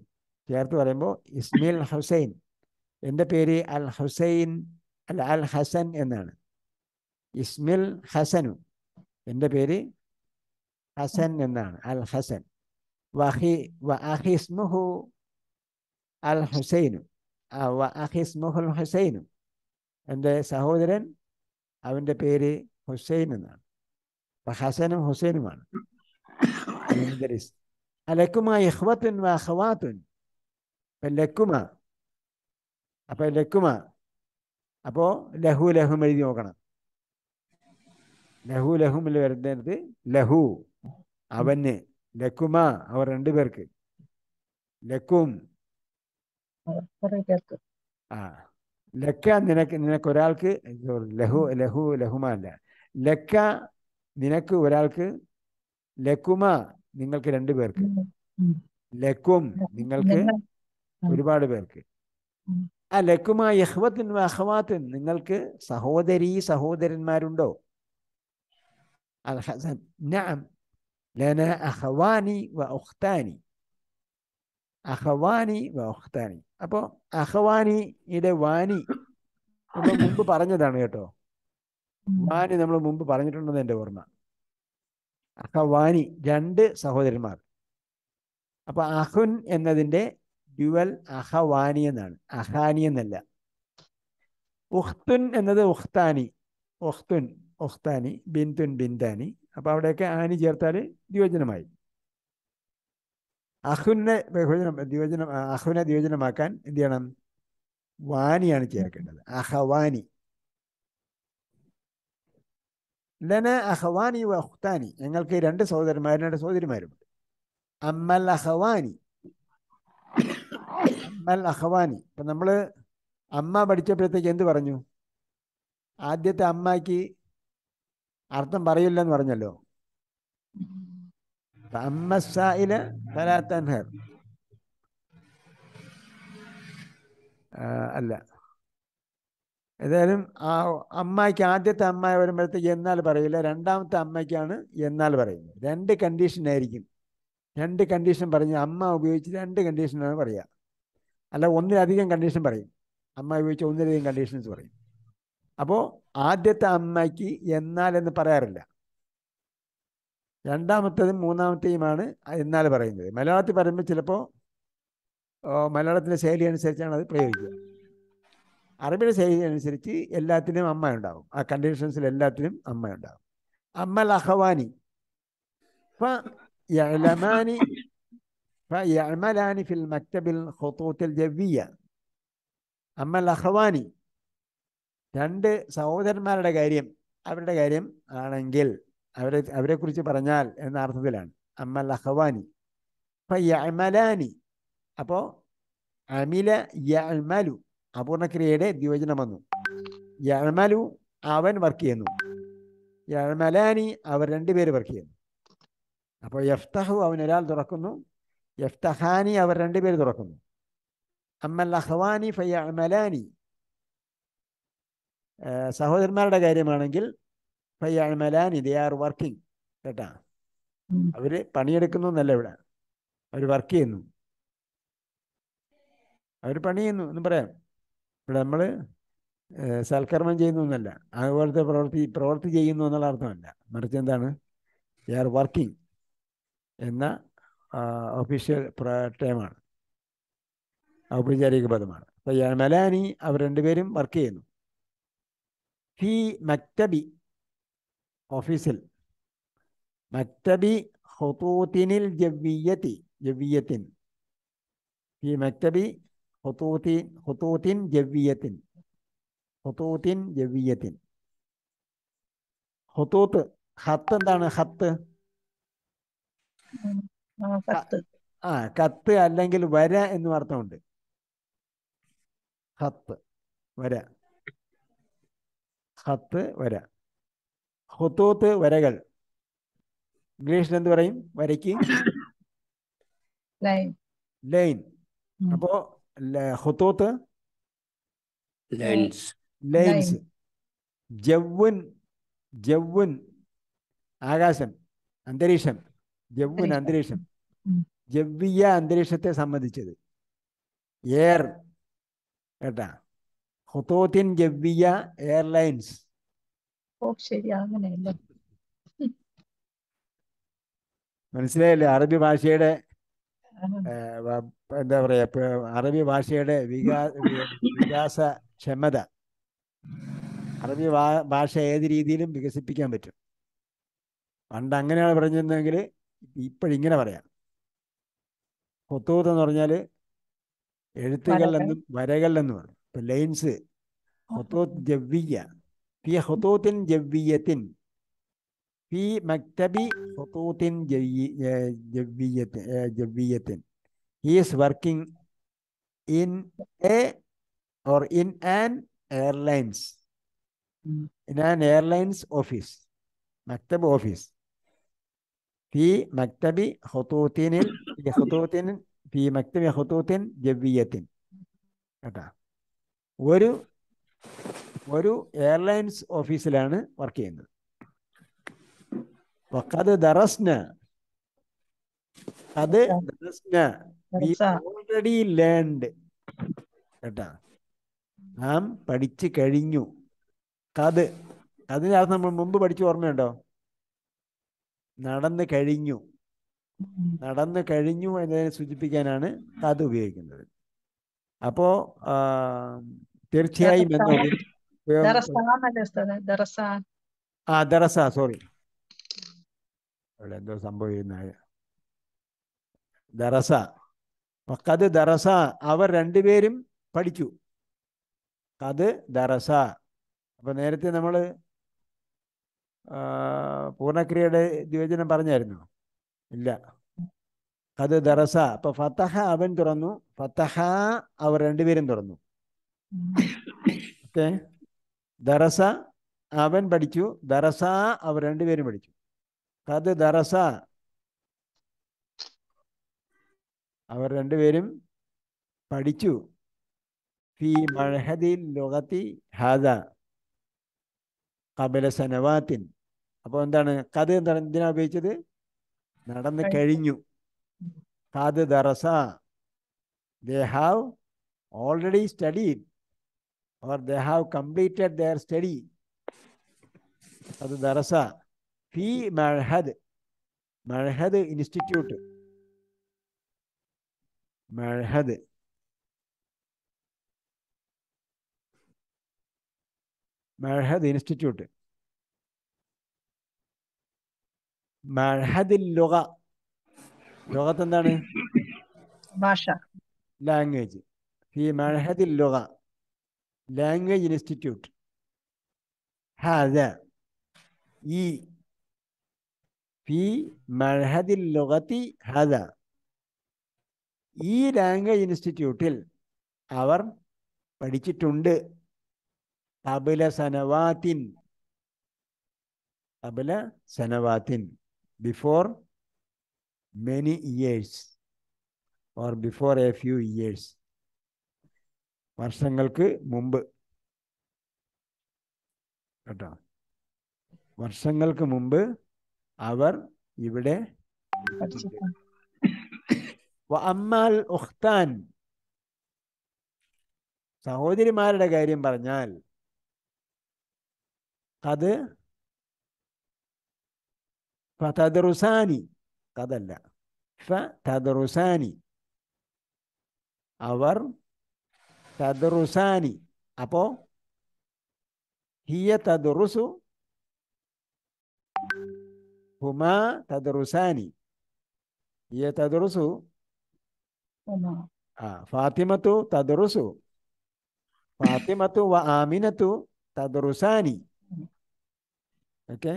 ചേർത്ത് പറയുമ്പോൾ ഇസ്മിൽ ഹുസൈൻ. എന്റെ പേര് അൽ ഹുസൈൻ അൽ അൽ ഹസൻ എന്നാണ്. ഇസ്മിൽ ഹസനു എന്റെ പേര് ഹസൻ എന്നാണ്. അൽ ഹസൻ. വഹി വ അൽ ഹുസൈനു വ അഹിസ്മുഹുൽ ഹുസൈനു എന്റെ സഹോദരൻ അവന്റെ പേര് ഹുസൈൻ എന്നാണ്. അപ്പം ഹസനും ഹുസൈനുമാണ്. അലക്കുമ ഇഹ്വത്തുൻ വ ലക്കുമ. അപ്പം ലക്കുമ. അപ്പോൾ ലഹു ലഹും എഴുതി നോക്കണം. ലഹു ലഹുമിൽ വരുന്നത് ലഹു അവന് ലക്കുമ അവർ രണ്ടുപേർക്ക് ലക്കും. ആ. ലക്ക നിനക്ക് നിനക്ക് ഒരാൾക്ക് ലഹു ലഹു ലഹുമ അല്ല. ലക്ക നിനക്ക് ഒരാൾക്ക് ലക്കുമ നിങ്ങൾക്ക് രണ്ടു പേർക്ക്. ലക്കും നിങ്ങൾക്ക് ഒരുപാട് പേർക്ക്. ആ ലക്കുമ യഹ്വത്തിൻ അഹ്വാത്തിൻ നിങ്ങൾക്ക് സഹോദരീ സഹോദരന്മാരുണ്ടോ? അൽ ഹസൻ നഅം ലന അഖവാനി വ ഉഖ്താനി അഖവാനി വ ഉഖ്താനി അപ്പോൾ അഖവാനിയുടെ വാനി നമ്മൾ മുമ്പ് പറഞ്ഞതാണ് കേട്ടോ. വാനി നമ്മൾ മുമ്പ് പറഞ്ഞിട്ടുണ്ടെന്ന് എന്റെ ഓർമ്മ. അഖവാനി രണ്ട് സഹോദരന്മാർ. അപ്പൊ അഹുൻ എന്നതിന്റെ ഡ്യുവൽ അഹവാനി എന്നാണ്. അഹാനി എന്നല്ല. ഉഖ്തുൻ എന്നത് ഉഖ്താനി. ഉഖ്തുൻ. ഉഖ്താനി ബിന്തുൻ ബിന്താനി അപ്പൊ അവിടെയൊക്കെ ആനി ചേർത്താൽ ദ്യോജനമായി അഹുനെ ബഹുവചനം ദ്യോജനം അഹുനെ ദ്യോജനമാക്കാൻ എന്ത് ചെയ്യണം? വാനിയാണ് ചേർക്കേണ്ടത്. അഹവാനി. ലന അഹവാനി ഉഖ്താനി ഞങ്ങൾക്ക് രണ്ട് സഹോദരന്മാരും രണ്ട് സഹോദരിമാരുമുണ്ട്. അമ്മൽ അഹവാനി. അമ്മൽ അഹവാനി. ഇപ്പം നമ്മൾ അമ്മ പഠിച്ചപ്പോഴത്തേക്ക് എന്ത് പറഞ്ഞു? ആദ്യത്തെ അമ്മയ്ക്ക് അർത്ഥം പറയില്ലെന്ന് പറഞ്ഞല്ലോ. അല്ല. ഏതായാലും ആ അമ്മായിക്ക് ആദ്യത്തെ അമ്മായി വരുമ്പോഴത്തേക്ക് എന്നാൽ പറയില്ല. രണ്ടാമത്തെ അമ്മയ്ക്കാണ് എന്നാൽ പറയുന്നത്. രണ്ട് കണ്ടീഷൻ ആയിരിക്കും. രണ്ട് കണ്ടീഷൻ പറഞ്ഞ് അമ്മ ഉപയോഗിച്ച് രണ്ട് കണ്ടീഷനാണ് പറയുക അല്ല ഒന്നിലധികം കണ്ടീഷൻ പറയും. അമ്മ ഉപയോഗിച്ച് ഒന്നിലധികം കണ്ടീഷൻസ് പറയും. അപ്പോൾ ആദ്യത്തെ അമ്മയ്ക്ക് എന്നാൽ എന്ന് പറയാറില്ല. രണ്ടാമത്തേതും മൂന്നാമത്തെയുമാണ് എന്നാൽ പറയുന്നത്. മലയാളത്തിൽ പറയുമ്പോൾ ചിലപ്പോൾ മലയാളത്തിന്റെ ശൈലി അനുസരിച്ചാണ് അത് പ്രയോഗിക്കുക. അറബിയുടെ ശൈലി അനുസരിച്ച് എല്ലാത്തിനും അമ്മ ഉണ്ടാവും. ആ കണ്ടീഷൻസിൽ എല്ലാത്തിനും അമ്മ ഉണ്ടാവും. അമ്മൽ ലഹവാനി. ഫലമാനി ഫിൽ മക്തബിൽ ഖുത്തൂത്തിൽ ജവ്വിയ. അമ്മ രണ്ട് സഹോദരന്മാരുടെ കാര്യം അവരുടെ കാര്യം ആണെങ്കിൽ അവരെ അവരെ കുറിച്ച് പറഞ്ഞാൽ എന്ന അർത്ഥത്തിലാണ്. അമ്മൽ അഹവാനി അപ്പൊ യമലാനി അപ്പോ അമില യമലു അപൂർണക്രിയയുടെ ദ്യോജനം വന്നു. യമലു അവൻ വർക്ക് ചെയ്യുന്നു. യമലാനി അവർ രണ്ടുപേര് വർക്ക് ചെയ്യുന്നു. അപ്പോൾ യഫ്തഹു അവൻ ഒരാൾ തുറക്കുന്നു. യഫ്തഹാനി അവർ രണ്ടുപേര് തുറക്കുന്നു. അമ്മൽ അഹ്വാനി ഫയ്യമലാനി സഹോദരന്മാരുടെ കാര്യമാണെങ്കിൽ പയ്യാഴ്മലാനി ദേ ആർ വർക്കിംഗ് കേട്ടാ. അവർ പണിയെടുക്കുന്നു എന്നല്ല ഇവിടെ. അവർ വർക്ക് ചെയ്യുന്നു. അവർ പണി ചെയ്യുന്നു എന്ന് പറയാം. ഇവിടെ നമ്മൾ സൽക്കർമ്മം ചെയ്യുന്നു എന്നല്ല. അതുപോലത്തെ പ്രവൃത്തി പ്രവൃത്തി ചെയ്യുന്നു എന്നുള്ള അർത്ഥമല്ല. മറിച്ച് എന്താണ്? ദേ ആർ വർക്കിംഗ് എന്ന ഒഫീഷ്യൽ ടേമാണ്. ഔപചാരിക പദമാണ്. അപ്പോൾ മലാനി അവർ രണ്ടുപേരും വർക്ക് ചെയ്യുന്നു. ഫി മക്തബി ഓഫീസിൽ. മക്തബി ഹൊത്തൂത്തിനിൽ ജവ്വിയത്തി ജവ്വിയത്തിൻ. ഫി മക്തബി ഹൊത്തൂത്തിൻ ഹൊത്തൂത്തിൻ ജവ്വിയത്തിൻ. ഹൊത്തൂത്തിൻ ജവ്വിയത്തിൻ. ഹൊത്തൂത്ത് ഹത്ത് എന്താണ് ഹത്ത് ആ, കത്ത് ആ കത്ത് അല്ലെങ്കിൽ വര എന്നും അർത്ഥമുണ്ട്. ഹത്ത് വര. ഹത്ത് വര. ഹുത്തൂത്ത് വരകൾ. ഇംഗ്ലീഷിൽ എന്ത് പറയും? വരയ്ക്ക്. ലൈൻ. അപ്പോ ഹുത്തൂത്ത്. ലൈൻസ്. ലൈൻസ്. ജവ്വുൻ. ജവ്വുൻ. ആകാശം. അന്തരീക്ഷം. ജവ്വുൻ അന്തരീക്ഷം. ജവ്വിയ അന്തരീക്ഷത്തെ സംബന്ധിച്ചത്. എയർ. കേട്ടാ? ഹുത്തൂത്തിൻ ജവ്വിയ എയർലൈൻസ്. ഓ ശരി അങ്ങനെയല്ലേ. മനസ്സിലായില്ലേ? അറബി ഭാഷയുടെ എന്താ പറയാ അറബി ഭാഷയുടെ വികാ വികാസ ക്ഷമത അറബി ഭാഷ ഏത് രീതിയിലും വികസിപ്പിക്കാൻ പറ്റും. പണ്ട് അങ്ങനെയാണ് പറഞ്ഞിരുന്നെങ്കിൽ ഇപ്പോഴിങ്ങനെ പറയാം. കൊത്തൂത്ത് എന്ന് പറഞ്ഞാൽ എഴുത്തുകൾ വരകളിലെന്നും എന്നും വരകൾ എന്നും പറയും ഇപ്പൊ ലൈൻസ് ഹുത്തൂത്ത് ജവ്വിയ ഫി ഹുത്തൂത്തിൻ ജവ്വിയത്തിൻ ഫി മക്തബി ഹുത്തൂത്തിൻ ജവ്യി- ഏ, ജവ്വിയത്തി- ഏ, ജവ്വിയത്തിൻ he is working in a or in an airlines ഉം. ഇൻ ആൻ എയർലൈൻസ് ഓഫീസ് മക്തബ് ഓഫീസ് ഫി മക്തബി ഹുത്തൂത്തിനിൽ ഫി ഹുത്തൂത്തിൻ ഫി മക്തബി ഹുത്തൂത്തിൻ ജവ്വിയത്തിൻ കേട്ടാ ഒരു ഒരു എയർലൈൻസ് ഓഫീസിലാണ് വർക്ക് ചെയ്യുന്നത്. വഖദ് ദറസ്ന. അത് ദറസ്ന. We already learned. കേട്ടാ? നാം പഠിച്ചു കഴിഞ്ഞു. കത്. അതിന് അത് നമ്മൾ മുമ്പ് പഠിച്ചു ഓർമ്മയുണ്ടോ? നടന്നു കഴിഞ്ഞു. നടന്ന് കഴിഞ്ഞു എന്നതിനെ സൂചിപ്പിക്കാനാണ് കത് ഉപയോഗിക്കുന്നത്. അപ്പോ തീർച്ചയായും ആ ദറസ സോറി അവിടെ എന്തോ സംഭവിക്കുന്ന ദറസ കത് ദറസ അവർ രണ്ടുപേരും പഠിച്ചു. കത് ദറസ അപ്പൊ നേരത്തെ നമ്മൾ പൂർണക്രിയയുടെ ദ്യോജനം പറഞ്ഞായിരുന്നു? ഇല്ല. കത് ദറസ അപ്പൊ ഫത്തഹ അവൻ തുറന്നു. ഫത്തഹ അവർ രണ്ടുപേരും തുറന്നു. ഓക്കെ. ദറസ അവൻ പഠിച്ചു. ദറസ അവർ രണ്ടുപേരും പഠിച്ചു. കത് ദറസ. അവർ രണ്ടുപേരും പഠിച്ചു. ഫി മഴഹദിൽ ലുഗത്തി ഹാദ. കബല സനവാത്തിൻ. അപ്പോൾ എന്താണ്? കത് എന്താണ് എന്തിനാ ഉപയോഗിച്ചത്? നടന്നു കഴിഞ്ഞു. കത് ദറസ. They have already studied or they have completed their study. അത് ദറസ. ഫി മഴഹദ് മഴഹദ് ഇൻസ്റ്റിറ്റ്യൂട്ട്. മഴഹദ് മഴഹദ് ഇൻസ്റ്റിറ്റ്യൂട്ട്. മഴഹദിൽ ലുഗ. ലുഗത്ത് എന്താണ് ഭാഷ. ലാംഗ്വേജ്. ഫി മഴഹദിൽ ലുഗ. ലാംഗ്വേജ് ഇൻസ്റ്റിറ്റ്യൂട്ട് ഹാദ ഈ ഫി മഴഹദിൽ ലുഗത്തി ഹാദ ഈ ലാംഗ്വേജ് ഇൻസ്റ്റിറ്റ്യൂട്ടിൽ അവർ പഠിച്ചിട്ടുണ്ട്. കബല സനവാത്തിൻ. കബല സനവാത്തിൻ. Before many years or before a few years വർഷങ്ങൾക്ക് മുമ്പ്. കേട്ടോ? വർഷങ്ങൾക്ക് മുമ്പ് അവർ ഇവിടെ ഉഖ്താൻ. സഹോദരിമാരുടെ കാര്യം പറഞ്ഞാൽ അത് ഫതദ്റുസാനി. അതല്ല ഫതദറുസാനി. അവർ തദ്റുസാനി അപ്പോ ഹിയ തദ്റുസു ഹുമാ തദ്റുസാനി ഹിയ തദ്റുസു ഉമ്മ. ആ ഫാത്തിമത്തു തദ്റുസു ഫാത്തിമത്തു വ ആമിനത്തു തദ്റുസാനി ഓക്കെ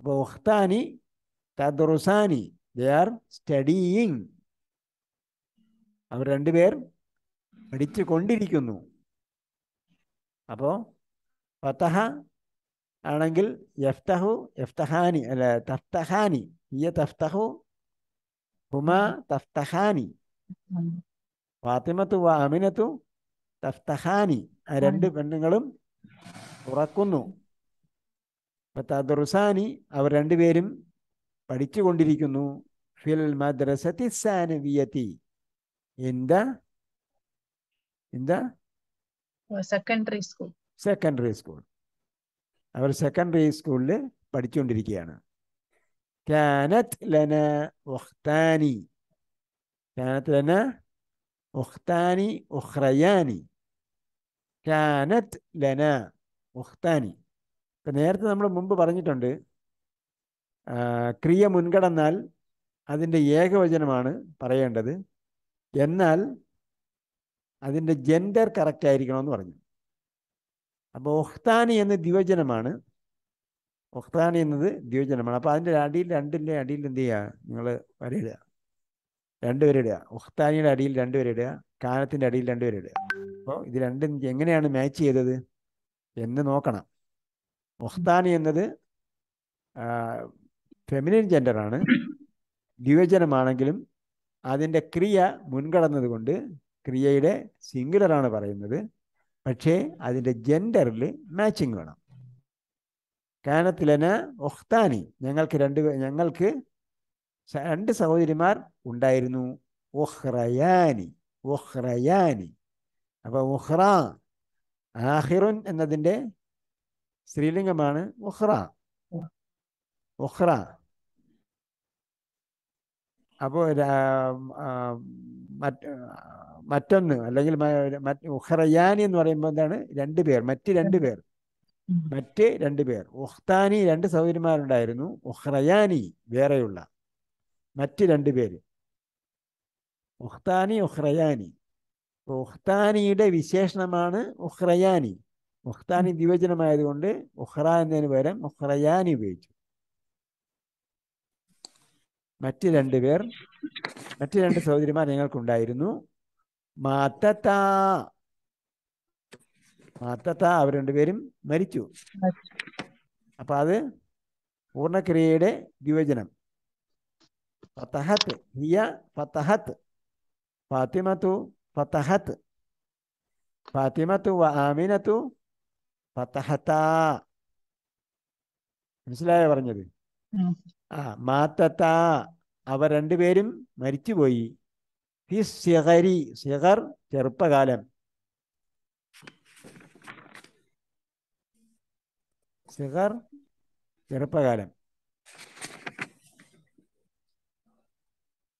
അപ്പോൾ ഉഖ്താനി തദ്റുസാനി ദേ ആർ സ്റ്റഡിയിങ് അവർ രണ്ടുപേർ പഠിച്ചു കൊണ്ടിരിക്കുന്നു അപ്പോൾ ഫതഹ ആണെങ്കിൽ യഫ്തഹു യഫ്തഹാനി അല്ല തഫ്തഹാനി ഹിയ തഫ്തഹു ഹുമാ തഫ്തഹാനി. ഫാത്തിമത്തു വ അമിനത്തു തഫ്തഹാനി ആ രണ്ട് പെണ്ണുങ്ങളും തുറക്കുന്നു തദുർസാനി അവർ രണ്ടുപേരും പഠിച്ചുകൊണ്ടിരിക്കുന്നു ഫിൽ മദ്രസത്തി സാനവിയത്തി in in the secondary school secondary school അവർ സെക്കൻഡറി സ്കൂളിൽ പഠിച്ചുകൊണ്ടിരിക്കുകയാണ് കാനത്ത് ലന ഉഖ്താനി കാനത്ത് ലന ഉഖ്താനി ഉഖ്റയാനി കാനത്ത് ലന ഉഖ്താനി ഇപ്പം നേരത്തെ നമ്മൾ മുമ്പ് പറഞ്ഞിട്ടുണ്ട് ക്രിയ മുൻകടന്നാൽ അതിന്റെ ഏകവചനമാണ് പറയേണ്ടത്. എന്നാൽ അതിന്റെ ജെൻഡർ കറക്റ്റ് ആയിരിക്കണമെന്ന് പറഞ്ഞു. അപ്പോൾ ഒഹ്താനി എന്ന ദ്വിവചനമാണ്. ഒഹ്താനി എന്നത് ദ്വിവചനമാണ്. അപ്പോൾ അതിന്റെ അടിയിൽ രണ്ടിന്റെ അടിയിൽ എന്ത് ചെയ്യുക? നിങ്ങൾ വരയിടുക. രണ്ട് ഇടുക. ഒഖ്താനിയുടെ അടിയിൽ രണ്ട് ഇടുക. കാനത്തിന്റെ അടിയിൽ രണ്ട് ഇടുക. അപ്പോൾ ഇത് രണ്ടും എങ്ങനെയാണ് മാച്ച് ചെയ്തത്? എന്ന് നോക്കണം. ഒഹ്താനി എന്നത് ഫെമിനിൻ ജെൻഡറാണ് ദ്വിവചനമാണെങ്കിലും അതിന്റെ ക്രിയ മുൻകടന്നത് കൊണ്ട് ക്രിയയുടെ സിംഗുലറാണ് പറയുന്നത്. പക്ഷേ അതിന്റെ ജെൻഡറിൽ മാച്ചിങ് വേണം. കാനത്തിലന ഒഹ്താനി ഞങ്ങൾക്ക് രണ്ട് ഞങ്ങൾക്ക് രണ്ട് സഹോദരിമാർ ഉണ്ടായിരുന്നു. ഒഹ്റയാനി ഒഹ്റയാനി. അപ്പോൾ ഒഹ്റ ആഹിറുൻ എന്നതിന്റെ സ്ത്രീലിംഗമാണ് ഒഹ്റ. ഒഹ്റ. അപ്പോൾ മറ്റ് മറ്റൊന്ന് അല്ലെങ്കിൽ ഉഹറയാനി എന്ന് പറയുമ്പോൾ എന്താണ്? രണ്ട് പേർ മറ്റ് രണ്ട് പേർ. മറ്റ് രണ്ട് പേർ. ഉഹ്താനി രണ്ട് സൗകര്യമാരുണ്ടായിരുന്നു ഉഹ്റയാനി വേറെയുള്ള മറ്റ് രണ്ട് പേര്. ഉഹ്താനി ഉഹ്റയാനി ഉഹ്താനിയുടെ വിശേഷണമാണ് ഉഹ്റയാനി ഉഖ്താനി ദിവചനമായതുകൊണ്ട് ഉഹ്റ എന്നതിന് പകരം ഉഹ്റയാനി ഉപയോഗിച്ചു. മറ്റ് രണ്ട് പേർ മറ്റ് രണ്ട് സഹോദരിമാർ ഞങ്ങൾക്കുണ്ടായിരുന്നു. മാത്തത്ത. മാത്തത്ത അവർ രണ്ടുപേരും മരിച്ചു. അപ്പൊ അത് പൂർണക്രിയയുടെ ദ്വിവചനം. ഫത്തഹത്ത് ഹിയ ഫത്തഹത്ത് ഫാത്തിമത്തു ഫത്തഹത്ത് ഫാത്തിമത്തു വ ആമിനത്തു ഫതഹത്താ. മനസ്സിലായോ പറഞ്ഞത്? ആ മാത്തത്ത. അവർ രണ്ടുപേരും മരിച്ചുപോയി. ഫി സിഗരി സിഗർ ചെറുപ്പകാലം സിഗർ ചെറുപ്പകാലം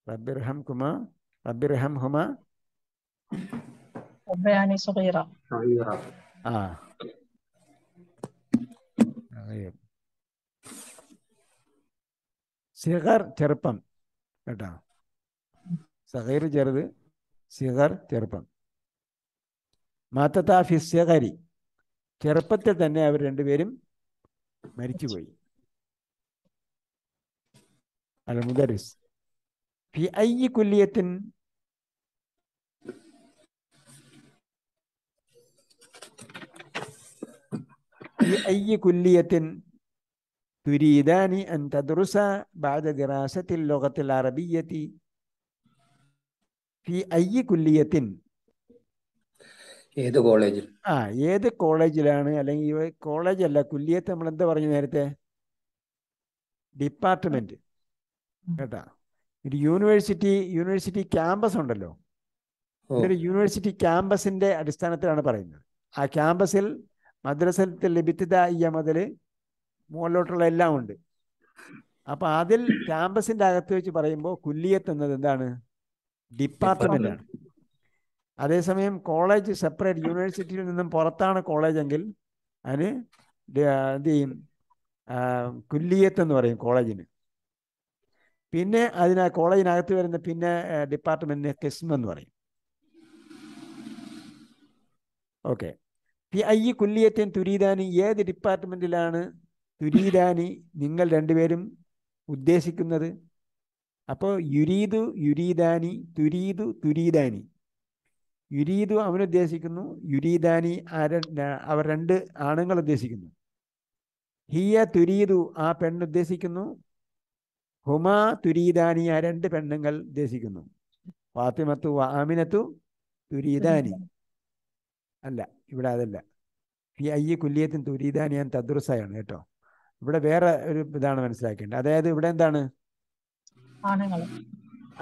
റബ്ബിർഹം കുമ റബ്ബിർഹം ഹുമ ربياني صغيرة صغيرة ആ صغير. സിഗർ ചെറുപ്പം കേട്ടോ صغير جرد صغر ചെറുപ്പം മാത്തത്ത ഫിസ്യകരി ചെറുപ്പത്തിൽ തന്നെ അവർ രണ്ടുപേരും മരിച്ചുപോയി അൽ മുദരിസ് ഫി ഐ കുല്യത്തിൻ في أي كلية تريدان أن تدرس بعد دراسة اللغة العربية കുല്ലിയത്തിൻ. ഏത് കോളേജിൽ? ആ ഏത് കോളേജിലാണ്? അല്ലെങ്കിൽ കോളേജ് അല്ല കുല്ലിയത്ത് നമ്മൾ എന്താ പറഞ്ഞു നേരത്തെ? ഡിപ്പാർട്ട്മെന്റ് കേട്ടാ? ഒരു യൂണിവേഴ്സിറ്റി യൂണിവേഴ്സിറ്റി ക്യാമ്പസ് ഉണ്ടല്ലോ. ഒരു യൂണിവേഴ്സിറ്റി ക്യാമ്പസിന്റെ അടിസ്ഥാനത്തിലാണ് പറയുന്നത്. ആ ക്യാമ്പസിൽ മദ്രസത്തിൽ ലഭിച്ചത ഈ മുതൽ മുകളിലോട്ടുള്ള എല്ലാം ഉണ്ട്. അപ്പൊ അതിൽ ക്യാമ്പസിന്റെ അകത്ത് വെച്ച് പറയുമ്പോൾ കുല്ലിയത്ത് എന്നത് എന്താണ്? ഡിപ്പാർട്ട്മെന്റ് ആണ്. അതേസമയം കോളേജ് സെപ്പറേറ്റ് യൂണിവേഴ്സിറ്റിയിൽ നിന്നും പുറത്താണ് കോളേജ് എങ്കിൽ അതിന് എന്ത് ചെയ്യും? കുല്ലിയത്ത് എന്ന് പറയും കോളേജിന്. പിന്നെ അതിന് കോളേജിനകത്ത് വരുന്ന പിന്നെ ഡിപ്പാർട്ട്മെന്റിന് കിസ്മ എന്ന് പറയും. ഓക്കെ ഈ ഐ കുല്ലിയത്തിൻ തുരീദാനി ഏത് ഡിപ്പാർട്ട്മെന്റിലാണ് തുരീദാനി നിങ്ങൾ രണ്ടുപേരും ഉദ്ദേശിക്കുന്നത്? അപ്പോൾ യുരീതു യുരീദാനി തുരീതു തുരീദാനി. യുരീതു അവൻ ഉദ്ദേശിക്കുന്നു യുരീദാനി അവർ രണ്ട് ആണുങ്ങൾ ഉദ്ദേശിക്കുന്നു. ഹിയ തുരീതു ആ പെണ്ണ് ഉദ്ദേശിക്കുന്നു ഹുമാ തുരീദാനി ആ രണ്ട് പെണ്ണുങ്ങൾ ഉദ്ദേശിക്കുന്നു. ഫാത്തിമത്തു ആമിനത്തു തുരീദാനി. അല്ല ഇവിടെ അതല്ല. ഈ അയ്യ കുല്യത്തിന് തുരീദാനി ഞാൻ തദ്രുസായാണ് കേട്ടോ. ഇവിടെ വേറെ ഒരു ഇതാണ് മനസ്സിലാക്കേണ്ടത്. അതായത് ഇവിടെ എന്താണ്? ആണുങ്ങൾ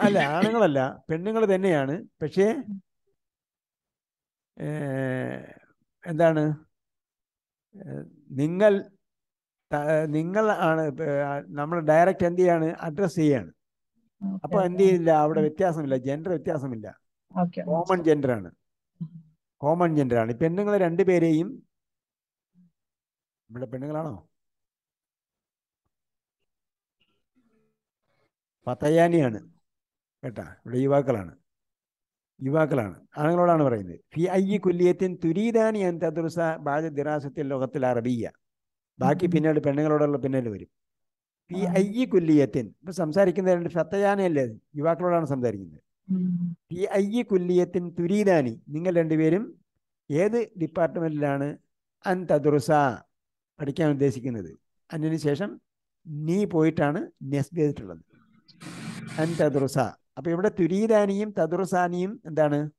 അല്ല ആണുങ്ങളല്ല. പെണ്ണുങ്ങൾ തന്നെയാണ്. പക്ഷേ എന്താണ്? നിങ്ങൾ നിങ്ങൾ ആണ് നമ്മൾ ഡയറക്റ്റ് എന്ത് ചെയ്യാണ്? അഡ്രസ് ചെയ്യാണ്. അപ്പൊ എന്ത് ചെയ്യില്ല? അവിടെ വ്യത്യാസമില്ല. ജെൻഡർ വ്യത്യാസമില്ല. കോമൺ ജെൻഡർ ആണ് കോമൺ ജെൻഡർ ആണ് പെണ്ണുങ്ങൾ രണ്ടുപേരെയും ഇവിടെ പെണ്ണുങ്ങളാണോ? പത്തയാനിയാണ് കേട്ടാ. ഇവിടെ യുവാക്കളാണ്. യുവാക്കളാണ്. ആണുങ്ങളോടാണ് പറയുന്നത്. ഫി ഐ കുല്യത്തിൻ തുരീദാനി അൻ തദ്രുസ ബാജ ദിറാസത്തിൽ ലോകത്തിൽ അറബിയ ബാക്കി പിന്നീട് പെണ്ണുങ്ങളോടുള്ള പിന്നീട് വരും. ഫി ഐ കുല്യത്തിൻ ഇപ്പൊ സംസാരിക്കുന്ന രണ്ട് ഫത്തയാനയല്ലേ? യുവാക്കളോടാണ് സംസാരിക്കുന്നത്. ഫി ഐ കുല്യത്തിൻ തുരീദാനി. നിങ്ങൾ രണ്ടുപേരും ഏത് ഡിപ്പാർട്ട്മെന്റിലാണ് അൻ തദ്റുസ പഠിക്കാൻ ഉദ്ദേശിക്കുന്നത്? അതിന് ശേഷം നീ പോയിട്ടാണ് നെസ്ബ് ചെയ്തിട്ടുള്ളത് അൻ തദ്റുസ അപ്പൊ ഇവിടെ തുരീദാനിയും തദ്റുസാനിയും എന്താണ്?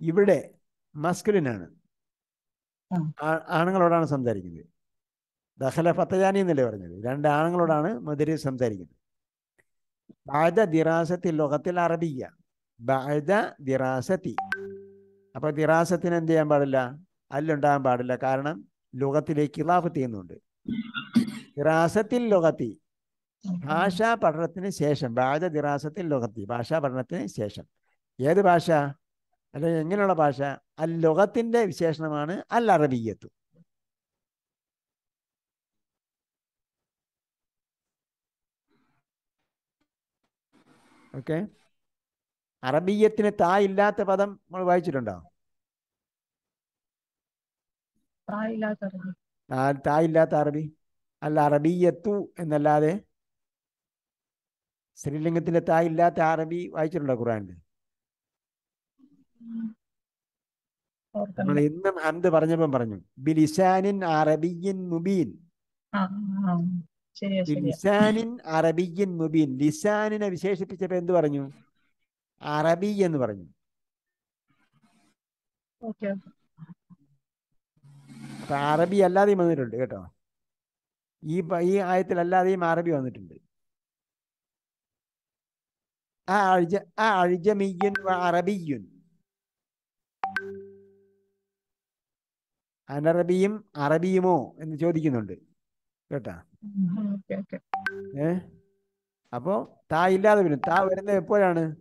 ഇവിടെ മസ്കുലിനാണ്. ആണുങ്ങളോടാണ് സംസാരിക്കുന്നത്. ദഹല ഫത്തജാനി എന്നല്ലേ പറഞ്ഞത്? രണ്ട് ആണുങ്ങളോടാണ് മധുര സംസാരിക്കുന്നത്. ബാദ ദിറാസത്തി ലോകത്തിൽ അറബിയ. ബാദ ദിറാസത്തി. അപ്പൊ ദിറാസത്തിന് എന്ത് ചെയ്യാൻ പാടില്ല? അല്ലുണ്ടാകാൻ പാടില്ല. കാരണം ലോകത്തിലേക്ക് ഇലാഫ് ചെയ്യുന്നുണ്ട്. ദിറാസത്തിൽ ലോകത്തി ഭാഷാ പഠനത്തിന് ശേഷം ബാദ ദിറാസത്തിൽ ലോകത്തി ഭാഷാ പഠനത്തിന് ശേഷം. ഏത് ഭാഷ? അല്ലെങ്കിൽ എങ്ങനെയുള്ള ഭാഷ? അൽ ലോകത്തിന്റെ വിശേഷണമാണ് അൽ അറബിയത്ത്. ഓക്കെ. അറബിയത്തിന് താ ഇല്ലാത്ത പദം നമ്മൾ വായിച്ചിട്ടുണ്ടോ? താ ഇല്ലാത്ത അറബി. അല്ല അറബിയത്തു എന്നല്ലാതെ സ്ത്രീലിംഗത്തിന്റെ താ ഇല്ലാത്ത അറബി വായിച്ചിട്ടുണ്ടോ ഖുറാനിൽ നമ്മൾ ഇന്നും ഹന്ത് പറഞ്ഞപ്പം പറഞ്ഞു ബിലിസാനിൻ അറബിയിൻ മുബീൻ. ബിലിസാനിൻ അറബിയിൻ മുബീൻ. ലിസാനിനെ വിശേഷിപ്പിച്ചപ്പോ എന്ത് പറഞ്ഞു? അറബി എന്ന് പറഞ്ഞു. അപ്പൊ അറബി അല്ലാതെയും വന്നിട്ടുണ്ട് കേട്ടോ. ഈ ഈ ആയത്തിൽ അല്ലാതെയും അറബി വന്നിട്ടുണ്ട്. വ അറബിയുൻ അനറബിയും അറബിയുമോ എന്ന് ചോദിക്കുന്നുണ്ട്. കേട്ടാ? ഏ? അപ്പോ താ ഇല്ലാതെ വരും. താ വരുന്നത് എപ്പോഴാണ്?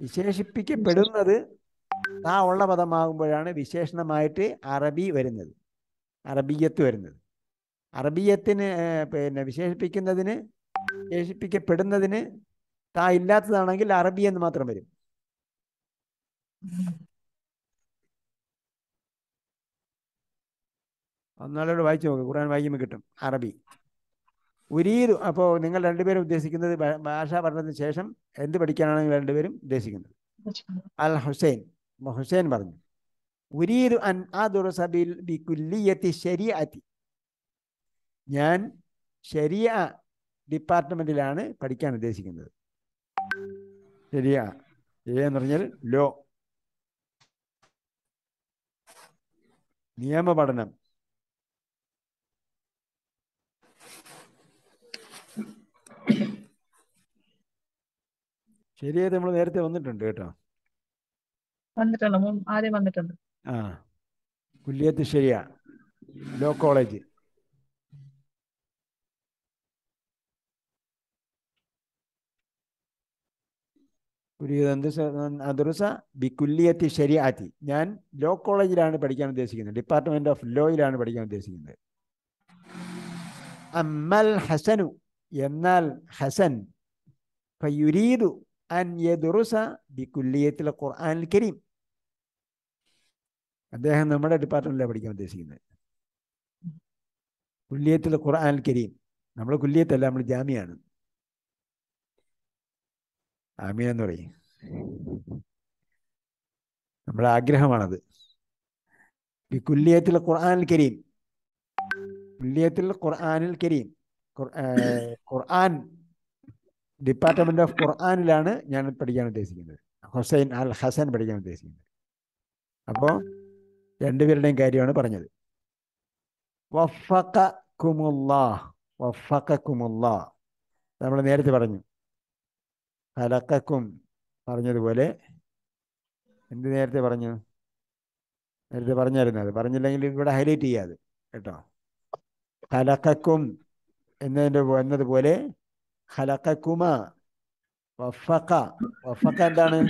വിശേഷിപ്പിക്കപ്പെടുന്നത് താ ഉള്ള പദമാകുമ്പോഴാണ് വിശേഷണമായിട്ട് അറബി വരുന്നത്. അറബിയത്ത് വരുന്നത്. അറബിയത്തിന് പിന്നെ വിശേഷിപ്പിക്കുന്നതിന് വിശേഷിപ്പിക്കപ്പെടുന്നതിന് താ ഇല്ലാത്തതാണെങ്കിൽ അറബി എന്ന് മാത്രം വരും. ഒന്നാളോട് വായിച്ചു നോക്ക്. ഖുർആൻ വായിക്കുമ്പോൾ കിട്ടും. അറബി. ഉരീദു അപ്പോ നിങ്ങൾ രണ്ടുപേരും ഉദ്ദേശിക്കുന്നത് ഭാഷ പഠനത്തിന് ശേഷം എന്ത് പഠിക്കാനാണ് നിങ്ങൾ രണ്ടുപേരും ഉദ്ദേശിക്കുന്നത്? അൽ ഹുസൈൻ. ഹുസൈൻ പറഞ്ഞു. ഉരീദു അൻ ശരീഅത്തി. ഞാൻ ശരിയ ഡിപ്പാർട്ട്മെന്റിലാണ് പഠിക്കാൻ ഉദ്ദേശിക്കുന്നത്. ശരിയ. എ എന്ന് പറഞ്ഞാൽ ലോ. നിയമപഠനം. ശരിയായത് നമ്മൾ നേരത്തെ വന്നിട്ടുണ്ട് കേട്ടോ. വന്നിട്ടുണ്ട്. ആദ്യം വന്നിട്ടുണ്ട്. ആ. കുല്യത്ത് ശരിയാ. Law college. ഉരീദ് എന്ത് സ- അദ്റുസ ബി കുല്ലിയത്തി ശരിയാത്തി. ഞാൻ ലോ കോളേജിലാണ് പഠിക്കാൻ ഉദ്ദേശിക്കുന്നത്. ഡിപ്പാർട്ട്മെന്റ് ഓഫ് ലോയിലാണ് പഠിക്കാൻ ഉദ്ദേശിക്കുന്നത്. അമ്മൽ ഹസനു എന്നാൽ ഹസൻ ഫയുരീദു അൻ യദുറുസ ബി കുല്ലിയത്തിൽ ഖുർആൻ കരീം. അദ്ദേഹം നമ്മുടെ ഡിപ്പാർട്ട്മെന്റിലാണ് പഠിക്കാൻ ഉദ്ദേശിക്കുന്നത്. കുല്ലിയത്തിൽ ഖുർആൻ കരീം. നമ്മൾ കുല്ലിയത്തല്ല നമ്മൾ ജാമ്യാണ്. ആമീൻ എന്ന് പറയും നമ്മുടെ ആഗ്രഹമാണത്. ഈ ഖുർആാനിൽ കരീം. കുല്യത്തിൽ ഖുർആാനിൽ കരീം. ഖുർ- ഖുർആൻ ഡിപ്പാർട്ട്മെന്റ് ഓഫ് ഖുർആാനിലാണ് ഞാൻ പഠിക്കാൻ ഉദ്ദേശിക്കുന്നത്. ഹുസൈൻ അൽ ഹസൻ പഠിക്കാൻ ഉദ്ദേശിക്കുന്നത്. അപ്പോൾ രണ്ടുപേരുടെയും കാര്യമാണ് പറഞ്ഞത്. വഫഖക്കുമുല്ലാ വഫഖക്കുമുല്ലാ നമ്മൾ നേരത്തെ പറഞ്ഞു. ഹലക്കും പറഞ്ഞതുപോലെ. എന്ത് നേരത്തെ പറഞ്ഞു? നേരത്തെ പറഞ്ഞായിരുന്നു അത്. പറഞ്ഞില്ലെങ്കിൽ ഇവിടെ ഹൈലൈറ്റ് ചെയ്യാതെ കേട്ടോ. ഹലക്കും എന്നതിന്റെ എന്നതുപോലെ ഹലക്കുമ വഫക്ക വഫക്ക എന്താണ്?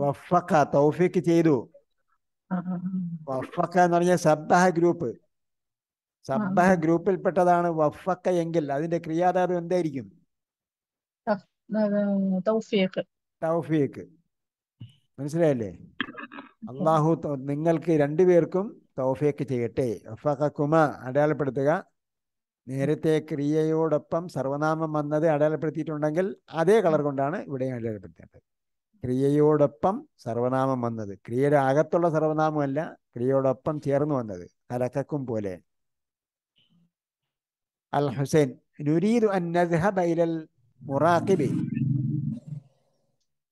വഫക്ക തൗഫിക്ക് ചെയ്തു. വഫക്ക എന്ന് പറഞ്ഞ സബ്ബഹ ഗ്രൂപ്പ്. സബ്ബഹ ഗ്രൂപ്പിൽപ്പെട്ടതാണ് വഫക്ക എങ്കിൽ അതിന്റെ ക്രിയാധാരം എന്തായിരിക്കും? തൗഫീഖ്. മനസ്സിലായല്ലേ? അള്ളാഹു നിങ്ങൾക്ക് രണ്ടുപേർക്കും തൗഫീഖ് ചെയ്യട്ടെ. വഫക്കുമ അടയാളപ്പെടുത്തുക. നേരത്തെ ക്രിയയോടൊപ്പം സർവനാമം വന്നത് അടയാളപ്പെടുത്തിയിട്ടുണ്ടെങ്കിൽ അതേ കളർ കൊണ്ടാണ് ഇവിടെ അടയാളപ്പെടുത്തേണ്ടത് ക്രിയയോടൊപ്പം സർവനാമം വന്നത്. ക്രിയയുടെ അകത്തുള്ള സർവനാമമല്ല ക്രിയയോടൊപ്പം ചേർന്ന് വന്നത്. കലക്കും പോലെ. അൽ ഹുസൈൻ നുരീദു അൻ നദ്ഹബ ഇലൽ മുറാഖിബി.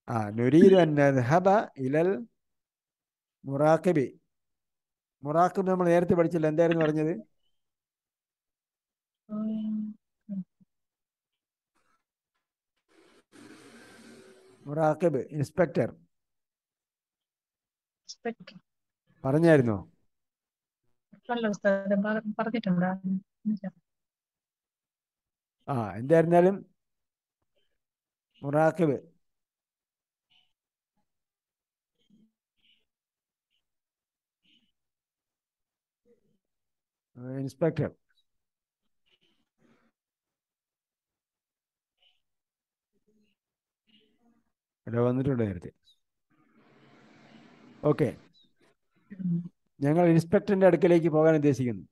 ആ നുരീദു അൻ നദ്ഹബ ഇലൽ മുറാഖിബി. മുറാഖിബ് നമ്മൾ നേരത്തെ പഠിച്ചില്ല. എന്തായിരുന്നു പറഞ്ഞത്. മുറാഖിബ് ഇൻസ്പെക്ടർ. പറഞ്ഞായിരുന്നോ? പറഞ്ഞിട്ടുണ്ട്? ആ എന്തായിരുന്നാലും മുറാഖിബ്. ഇൻസ്പെക്ടർ. ഇവിടെ വന്നിട്ടുണ്ട് നേരത്തെ. ഓക്കെ. ഞങ്ങൾ ഇൻസ്പെക്ടറിന്റെ അടുക്കലേക്ക് പോകാൻ ഉദ്ദേശിക്കുന്നു.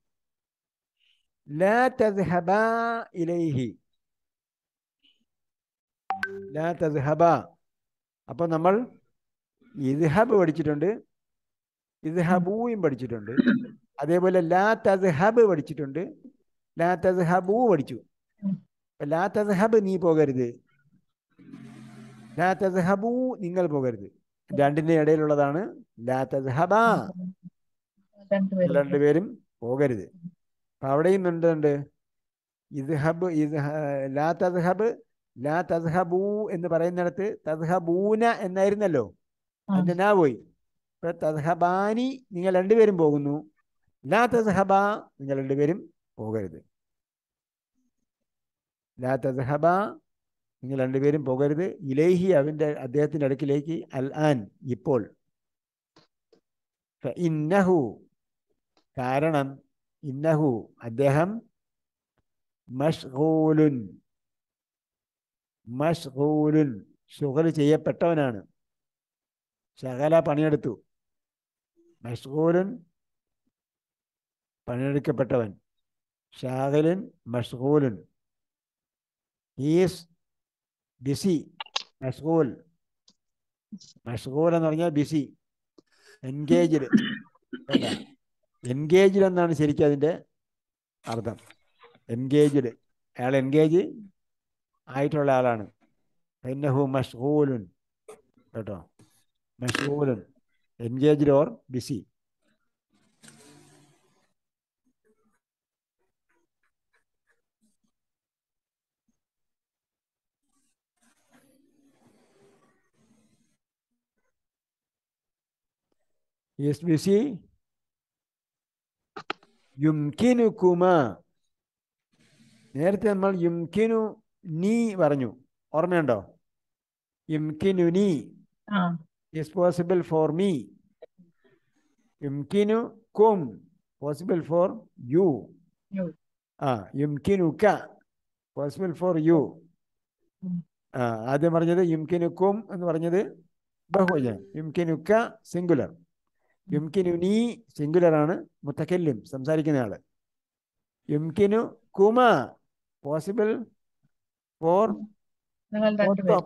ലാ തസ്ഹബ ഇലൈഹി ലാ തസ്ഹബ അപ്പോൾ നമ്മൾ ഇദ്ഹബ് പഠിച്ചിട്ടുണ്ട്. ഇസ്ഹബൂയും പഠിച്ചിട്ടുണ്ട്. അതേപോലെ ലാ തസ്ഹബ് പഠിച്ചിട്ടുണ്ട്. ലാ തസ്ഹബൂ പഠിച്ചു. ലാ തസ്ഹബ് നീ പോകരുത്. ലാ തസ്ഹബൂ നിങ്ങൾ പോകരുത്. രണ്ടിന്റെ ഇടയിലുള്ളതാണ് ലാ തസ്ഹബ രണ്ടുപേരും പോകരുത്. അപ്പൊ അവിടെയും എന്തുണ്ട് ഇദ്ഹബ് ലാ തദ്ഹബ് ലാ തദ്ഹബൂ എന്ന് പറയുന്നിടത്ത് തദ്ഹബൂന എന്നായിരുന്നല്ലോ. ആ. അതിന്റെ നാ പോയി. ഇപ്പൊ തദ്ഹബാനി നിങ്ങൾ രണ്ടുപേരും പോകുന്നു. ലാ തദ്ഹബ നിങ്ങൾ രണ്ടുപേരും പോകരുത്. ലാ തദ്ഹബ നിങ്ങൾ രണ്ടുപേരും പോകരുത്. ഇലേഹി അവന്റെ അദ്ദേഹത്തിന്റെ അടുക്കിലേക്ക്. അൽ ആൻ ഇപ്പോൾ. ഇന്നഹു. കാരണം ഇന്നഹു അദ്ദേഹം മഷ്ഹൂലുൻ മഷ്ഹൂലുൻ ഷുഗൽ ചെയ്യപ്പെട്ടവനാണ്. ശകല പണിയെടുത്തു. മഷ്ഹൂലുൻ പണിയെടുക്കപ്പെട്ടവൻ. ഷാഹലിൻ മഷ്ഹൂലുൻ ഹീസ് ബിസി മഷ്ഹൂൽ മഷ്ഹൂൽ എന്ന് പറഞ്ഞാൽ ബിസി എൻഗേജ്ഡ് എൻഗേജ്ഡ് എന്നാണ് ശരിക്കും അതിന്റെ അർത്ഥം. എൻഗേജ്ഡ് അയാൾ എൻഗേജ് ആയിട്ടുള്ള ആളാണ്. എന്നഹു മഷ്ഹൂലുൻ കേട്ടോ? മഷ്ഹൂലുൻ engaged or busy is busy യുംകിനുക്കുമ നേരത്തെ നമ്മൾ യുംകിനു നീ പറഞ്ഞു. ഓർമ്മയുണ്ടോ? യുംകിനു നീ. ഇസ് പോസിബിൾ ഫോർ മീ യുംകിനു കും പോസിബിൾ ഫോർ യു. ആ Ah, yumkinuka possible for you. ഉം. ആ ആദ്യം പറഞ്ഞത് യുംകിനുക്കും എന്ന് പറഞ്ഞത് ബഹുവചനം. യുംകിനുക്ക സിംഗുലർ യുംകിനു നീ സിംഗുലർ ആണ് മുത്തക്കല്ലിം സംസാരിക്കുന്ന ആൾ യുംകിനു കുമ possible for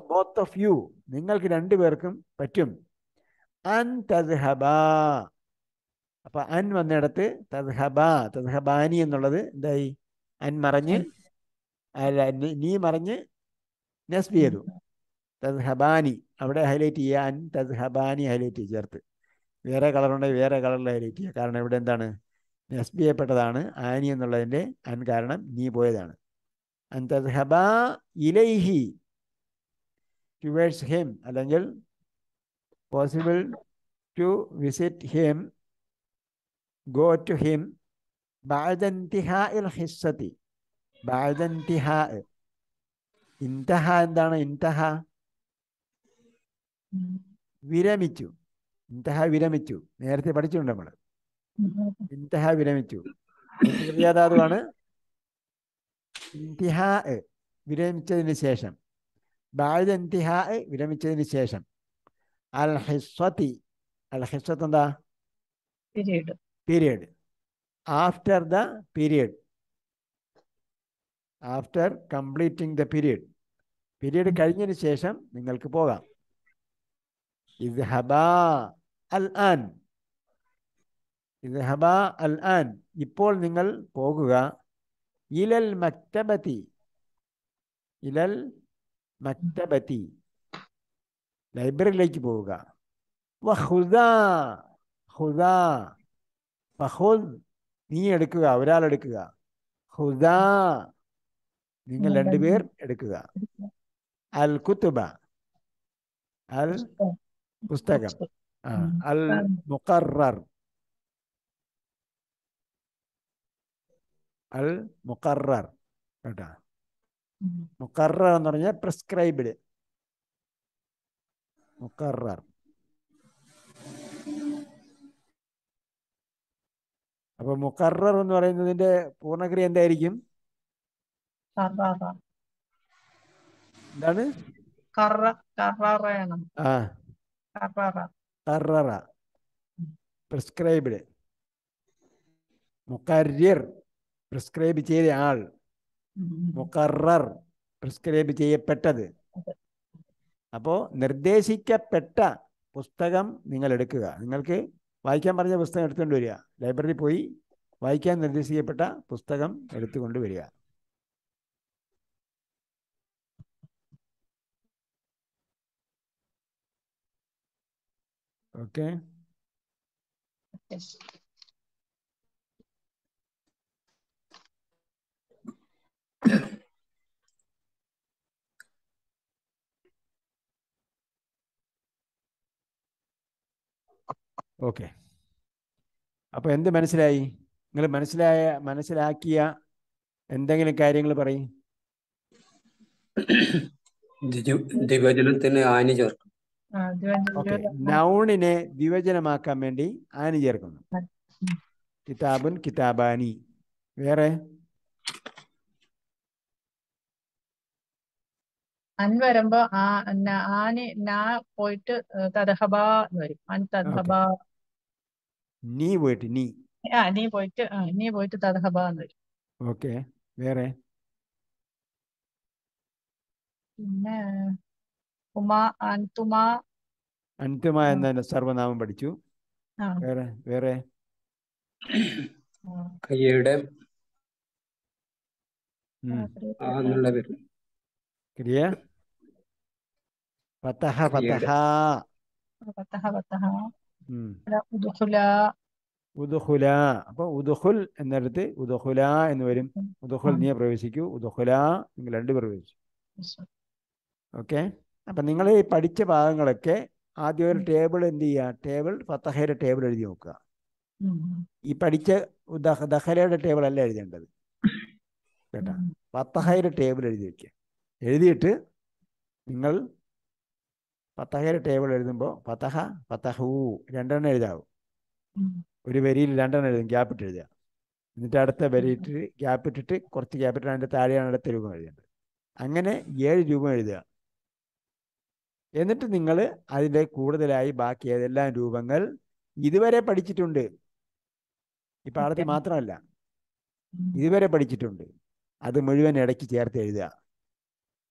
both of you നിങ്ങൾക്ക് രണ്ടുപേർക്കും പറ്റും. അൻ തസ്ഹബ അപ്പൊ അൻ വന്നിടത്ത് തസ്ഹബ തസ്ഹബാനി എന്നുള്ളത് എന്തായി? അൻ മറഞ്ഞ് അല്ല നീ- മറിഞ്ഞ് നസ്ബി ചെയ്തു. തസ്ഹബാനി അവിടെ ഹൈലൈറ്റ് ചെയ്യുക അൻ തദ്ഹബാനി ഹൈലൈറ്റ് ചെയ്ത് ചേർത്ത്. വേറെ കളർ ഉണ്ടെങ്കിൽ വേറെ കളറിലായിരിക്കുക കാരണം ഇവിടെ എന്താണ്? എസ് നസ്ബി ചെയ്യപ്പെട്ടതാണ് ആനി എന്നുള്ളതിന്റെ അൻ കാരണം നീ പോയതാണ്. ഇലൈഹി. ടുവേഴ്സ് ഹിം അല്ലെങ്കിൽ possible to visit him go to him ബാദന്തിഹ ബാദന്തിഹ ഇൻതഹ എന്താണ്? ഇന്തഹ. വിരമിച്ചു. ഇൻതഹ വിരമിച്ചു. നേരത്തെ പഠിച്ചിട്ടുണ്ട് നമ്മൾ ഇന്തഹ വിരമിച്ചു. ക്രിയാധാതുവാണ് ഇന്തിഹാ വിരമിച്ചതിന് ശേഷം. ബാഴ്ദ ഇന്തിഹാ വിരമിച്ചതിന് ശേഷം. അൽ ഹിസ്വത്തി അൽ ഹിസ്വത്ത് എന്താ? Period period. After the period. After completing the period. Period കഴിഞ്ഞതിന് ശേഷം നിങ്ങൾക്ക് പോകാം. ഇത് അൽആാൻ. ഇത് അൽ ആൻ ഇപ്പോൾ നിങ്ങൾ പോകുക. ഇലൽ മക്തബത്തി ഇലൽ മക്തബത്തി ലൈബ്രറിയിലേക്ക് പോവുക. വഹുദാ ഹുദാ. ഫഹുദ് നീ എടുക്കുക. ഒരാൾ എടുക്കുക. ഹുദാ. നിങ്ങൾ നിങ്ങൾ രണ്ടുപേർ എടുക്കുക. അൽ കുത്തുബ അൽ പുസ്തകം. ഉം. അൽ മുഖറർ കേട്ടാ. മുഖറർ എന്ന് പറഞ്ഞാൽ പ്രിസ്ക്രൈബ്ഡ് മുക്കറർ അപ്പൊ മുക്കറർ എന്ന് പറയുന്നതിന്റെ പൂർണക്രിയ എന്തായിരിക്കും? എന്താണ്? ആ. കററ പ്രിസ്ക്രൈബ്ഡ് മുക്കര്യർ പ്രിസ്ക്രൈബ് ചെയ്ത ആൾ. മുക്കറർ പ്രിസ്ക്രൈബ് ചെയ്യപ്പെട്ടത്. അപ്പോൾ നിർദ്ദേശിക്കപ്പെട്ട പുസ്തകം നിങ്ങൾ എടുക്കുക. നിങ്ങൾക്ക് വായിക്കാൻ പറഞ്ഞ പുസ്തകം എടുത്തുകൊണ്ട് വരിക. ലൈബ്രറിയിൽ പോയി വായിക്കാൻ നിർദ്ദേശിക്കപ്പെട്ട പുസ്തകം എടുത്തുകൊണ്ട് വരിക. Okay Yes. ഓക്കെ അപ്പോൾ എന്ത് മനസ്സിലായി? നിങ്ങൾ മനസ്സിലായ മനസ്സിലാക്കിയ എന്തെങ്കിലും കാര്യങ്ങൾ പറയും. ദ്വിവചനത്തിന് ആനി ചേർക്കും. നൗണിനെ ദ്വിവചനമാക്കാൻ വേണ്ടി ആനി ചേർക്കുന്നു. കിതാബുൻ കിതാബാനി. വേറെ? അൻ വരുമ്പോ ആനി നാ പോയിട്ട് തദഹബ എന്ന് വരും. അൻ തദഹബ. നീ പോയിട്ട് നീ. ആ നീ പോയിട്ട് നീ പോയിട്ട് തദഹബ എന്ന് വരും. ഓക്കെ. വേറെ? പിന്നെ ഉമാ എന്ന സർവനാമം പഠിച്ചു. വേറെ വേറെ? കയ്യയുടെ ക്രിയ പത്തഹ. പത്തഹ പത്തഹ പത്തഹ ഉം. ഉദുഖുല ഉദുഹുല. അപ്പൊ ഉദുഹുൽ എന്നിടത്ത് ഉദുഹുല എന്ന് വരും. ഉദുഹുൽ നീ പ്രവേശിക്കൂ. ഉദുഹുല നിങ്ങൾ രണ്ട് പ്രവേശിച്ചു. ഓക്കെ? അപ്പം നിങ്ങൾ ഈ പഠിച്ച ഭാഗങ്ങളൊക്കെ ആദ്യം ഒരു ടേബിൾ എന്ത് ചെയ്യുക? ടേബിൾ ഫത്തഹയുടെ ടേബിൾ എഴുതി നോക്കുക. ഈ പഠിച്ച ദഹ- ദഹലയുടെ ടേബിൾ അല്ല എഴുതേണ്ടത്. കേട്ടാ? ഫത്തഹയുടെ ടേബിൾ എഴുതി വെക്കുക. എഴുതിയിട്ട് നിങ്ങൾ ഫത്തഹയുടെ ടേബിൾ എഴുതുമ്പോൾ ഫത്തഹ ഫത്തഹൂ രണ്ടെണ്ണം എഴുതാവും. ഒരു വരിയിൽ രണ്ടെണ്ണം എഴുതും ഗ്യാപ്പ് ഇട്ട് എഴുതുക. എന്നിട്ട് അടുത്ത വരിയിട്ട് ഗ്യാപ്പ് ഇട്ടിട്ട് കുറച്ച് ഗ്യാപ്പ് അതിന്റെ താഴെയാണ് അടുത്ത രൂപം എഴുതേണ്ടത്. അങ്ങനെ ഏഴ് രൂപം എഴുതുക. എന്നിട്ട് നിങ്ങൾ അതിന്റെ കൂടുതലായി ബാക്കി ഏതെല്ലാം രൂപങ്ങൾ ഇതുവരെ പഠിച്ചിട്ടുണ്ട്. ഈ പാഠത്തിൽ. മാത്രമല്ല. ഇതുവരെ പഠിച്ചിട്ടുണ്ട്. അത് മുഴുവൻ ഇടയ്ക്ക് ചേർത്ത് എഴുതുക.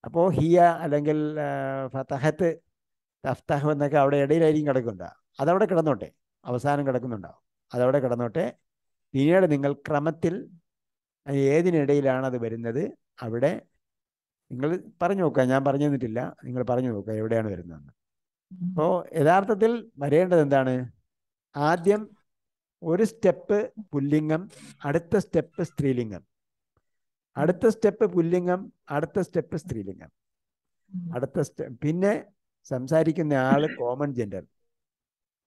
അപ്പോൾ ഹിയ അല്ലെങ്കിൽ ഫത്തഹത്ത് ഫതഹത്ത് തഫ്തഹ് എന്നൊക്കെ അവിടെ ഇടയിലായിരിക്കും കിടക്കുന്നുണ്ട്. അതവിടെ കിടന്നോട്ടെ. അവസാനം കിടക്കുന്നുണ്ടാവും. അതവിടെ കിടന്നോട്ടെ. പിന്നീട് നിങ്ങൾ ക്രമത്തിൽ ഏതിനിടയിലാണ് അത് വരുന്നത്? അവിടെ നിങ്ങൾ പറഞ്ഞു നോക്കുക ഞാൻ പറഞ്ഞു തന്നിട്ടില്ല. നിങ്ങൾ പറഞ്ഞു നോക്കുക എവിടെയാണ് വരുന്നതെന്ന്. അപ്പോൾ യഥാർത്ഥത്തിൽ വരേണ്ടത് എന്താണ്? ആദ്യം ഒരു സ്റ്റെപ്പ് പുല്ലിംഗം അടുത്ത സ്റ്റെപ്പ് സ്ത്രീലിംഗം. അടുത്ത സ്റ്റെപ്പ് പുല്ലിംഗം അടുത്ത സ്റ്റെപ്പ് സ്ത്രീലിംഗം. അടുത്ത സ്റ്റെപ്പ് പിന്നെ സംസാരിക്കുന്ന ആൾ കോമൺ ജെൻഡർ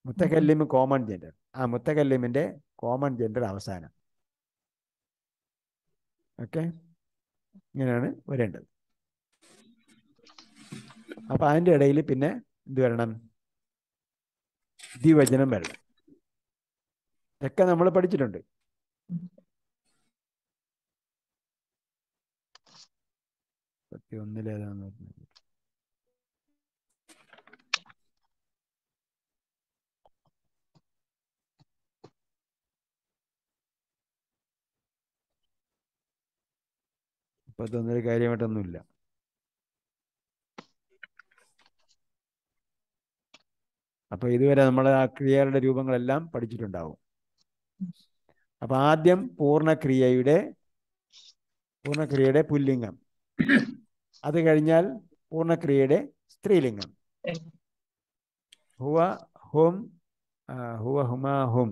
മുത്തക്കല്ലിമ് കോമൺ ജെൻഡർ ആ മുത്തകല്ലിമിന്റെ കോമൺ ജെൻഡർ അവസാനം. ഓക്കെ ഇങ്ങനെയാണ് വരേണ്ടത്. അപ്പൊ അതിന്റെ ഇടയിൽ പിന്നെ എന്ത് വരണം? ദ്വിവചനം വരണം. ഇതൊക്കെ നമ്മൾ പഠിച്ചിട്ടുണ്ട്. ഒന്നിലേതാന്ന് പറഞ്ഞത് മുപ്പത്തൊന്നിൽ കാര്യമായിട്ടൊന്നുമില്ല. അപ്പൊ ഇതുവരെ നമ്മൾ ആ ക്രിയകളുടെ രൂപങ്ങളെല്ലാം പഠിച്ചിട്ടുണ്ടാവും. അപ്പൊ ആദ്യം പൂർണക്രിയയുടെ പൂർണക്രിയയുടെ പുല്ലിംഗം. അത് കഴിഞ്ഞാൽ പൂർണക്രിയയുടെ സ്ത്രീലിംഗം. ഹുവ ഹും ഹുവ ഹുമാ ഹും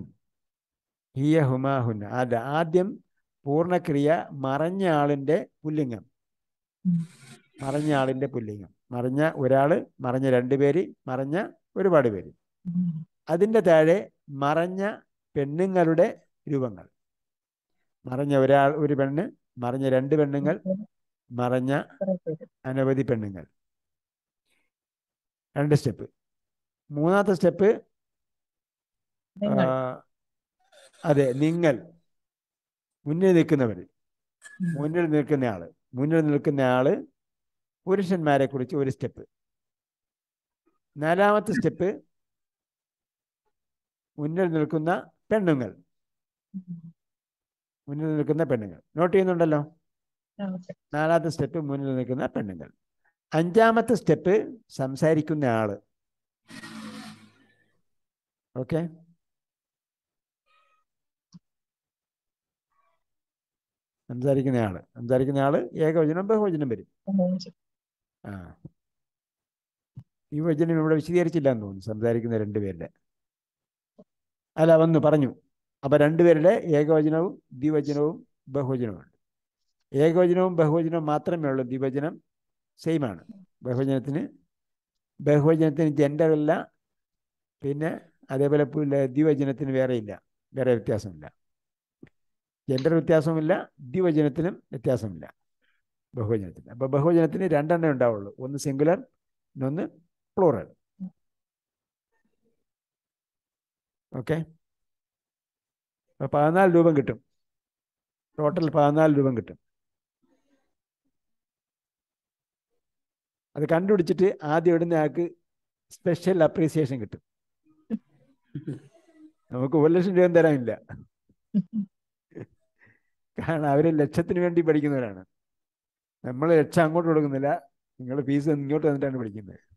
ഹിയ ഹുമാ ഹുൻ. അത് ആദ്യം പൂർണക്രിയ മറഞ്ഞ ആളിന്റെ പുല്ലിംഗം. മറഞ്ഞ ആളിന്റെ പുല്ലിംഗം. മറിഞ്ഞ ഒരാൾ മറിഞ്ഞ രണ്ടുപേര് മറഞ്ഞ ഒരുപാട് പേര്. അതിന്റെ താഴെ മറഞ്ഞ പെണ്ണുങ്ങളുടെ രൂപങ്ങൾ. മറഞ്ഞ ഒരാൾ ഒരു പെണ്ണ് മറഞ്ഞ രണ്ട് പെണ്ണുങ്ങൾ മറഞ്ഞ അനവധി പെണ്ണുങ്ങൾ. രണ്ട് സ്റ്റെപ്പ്. മൂന്നാമത്തെ സ്റ്റെപ്പ് അതെ നിങ്ങൾ. മുന്നിൽ നിൽക്കുന്നവർ മുന്നിൽ നിൽക്കുന്ന ആൾ. മുന്നിൽ നിൽക്കുന്ന ആൾ പുരുഷന്മാരെ കുറിച്ച് ഒരു സ്റ്റെപ്പ്. നാലാമത്തെ സ്റ്റെപ്പ് മുന്നിൽ നിൽക്കുന്ന പെണ്ണുങ്ങൾ. മുന്നിൽ നിൽക്കുന്ന പെണ്ണുങ്ങൾ. നോട്ട് ചെയ്യുന്നുണ്ടല്ലോ? നാലാമത്തെ സ്റ്റെപ്പ് മുന്നിൽ നിൽക്കുന്ന പെണ്ണുങ്ങൾ. അഞ്ചാമത്തെ സ്റ്റെപ്പ് സംസാരിക്കുന്ന ആൾ. ഓക്കെ? സംസാരിക്കുന്ന ആൾ. സംസാരിക്കുന്ന ആൾ ഏകവചനം ബഹുവചനം വരും. ആ. ഈ വചനം ഇവിടെ വിശദീകരിച്ചില്ല എന്ന് തോന്നുന്നു സംസാരിക്കുന്ന രണ്ടുപേരുടെ അല്ല വന്നു പറഞ്ഞു. അപ്പൊ രണ്ടുപേരുടെ ഏകവചനവും ദ്വിവചനവും ബഹുവചനവും ഉണ്ട് ഏകവചനവും ബഹുവചനവും മാത്രമേ ഉള്ളൂ ദ്വിവചനം സെയിം ആണ് ബഹുവചനത്തിന് ബഹുവചനത്തിന് ജെൻഡർ ഇല്ല പിന്നെ അതേപോലെ ദ്വിവചനത്തിന് വേറെ ഇല്ല വേറെ വ്യത്യാസമില്ല. ജെൻഡർ വ്യത്യാസമില്ല ദ്വിവചനത്തിനും വ്യത്യാസമില്ല ബഹുവചനത്തിന്. അപ്പൊ ബഹുവചനത്തിന് രണ്ടെണ്ണേ ഉണ്ടാവുള്ളൂ. ഒന്ന് സിംഗുലർ ഒന്ന് പ്ലൂറൽ ഓക്കെ പതിനാല് രൂപം കിട്ടും. ടോട്ടൽ പതിനാല് രൂപം കിട്ടും. അത് കണ്ടുപിടിച്ചിട്ട് ആദ്യം ഇടുന്ന ആൾക്ക് സ്പെഷ്യൽ അപ്രീസിയേഷൻ കിട്ടും. നമുക്ക് ഒരു ലക്ഷം രൂപ തരാനില്ല. കാരണം അവർ ലക്ഷത്തിന് വേണ്ടി പഠിക്കുന്നവരാണ്. നമ്മൾ ലക്ഷം അങ്ങോട്ട് കൊടുക്കുന്നില്ല. നിങ്ങൾ ഫീസ് ഇങ്ങോട്ട് തന്നിട്ടാണ് പഠിക്കുന്നത്.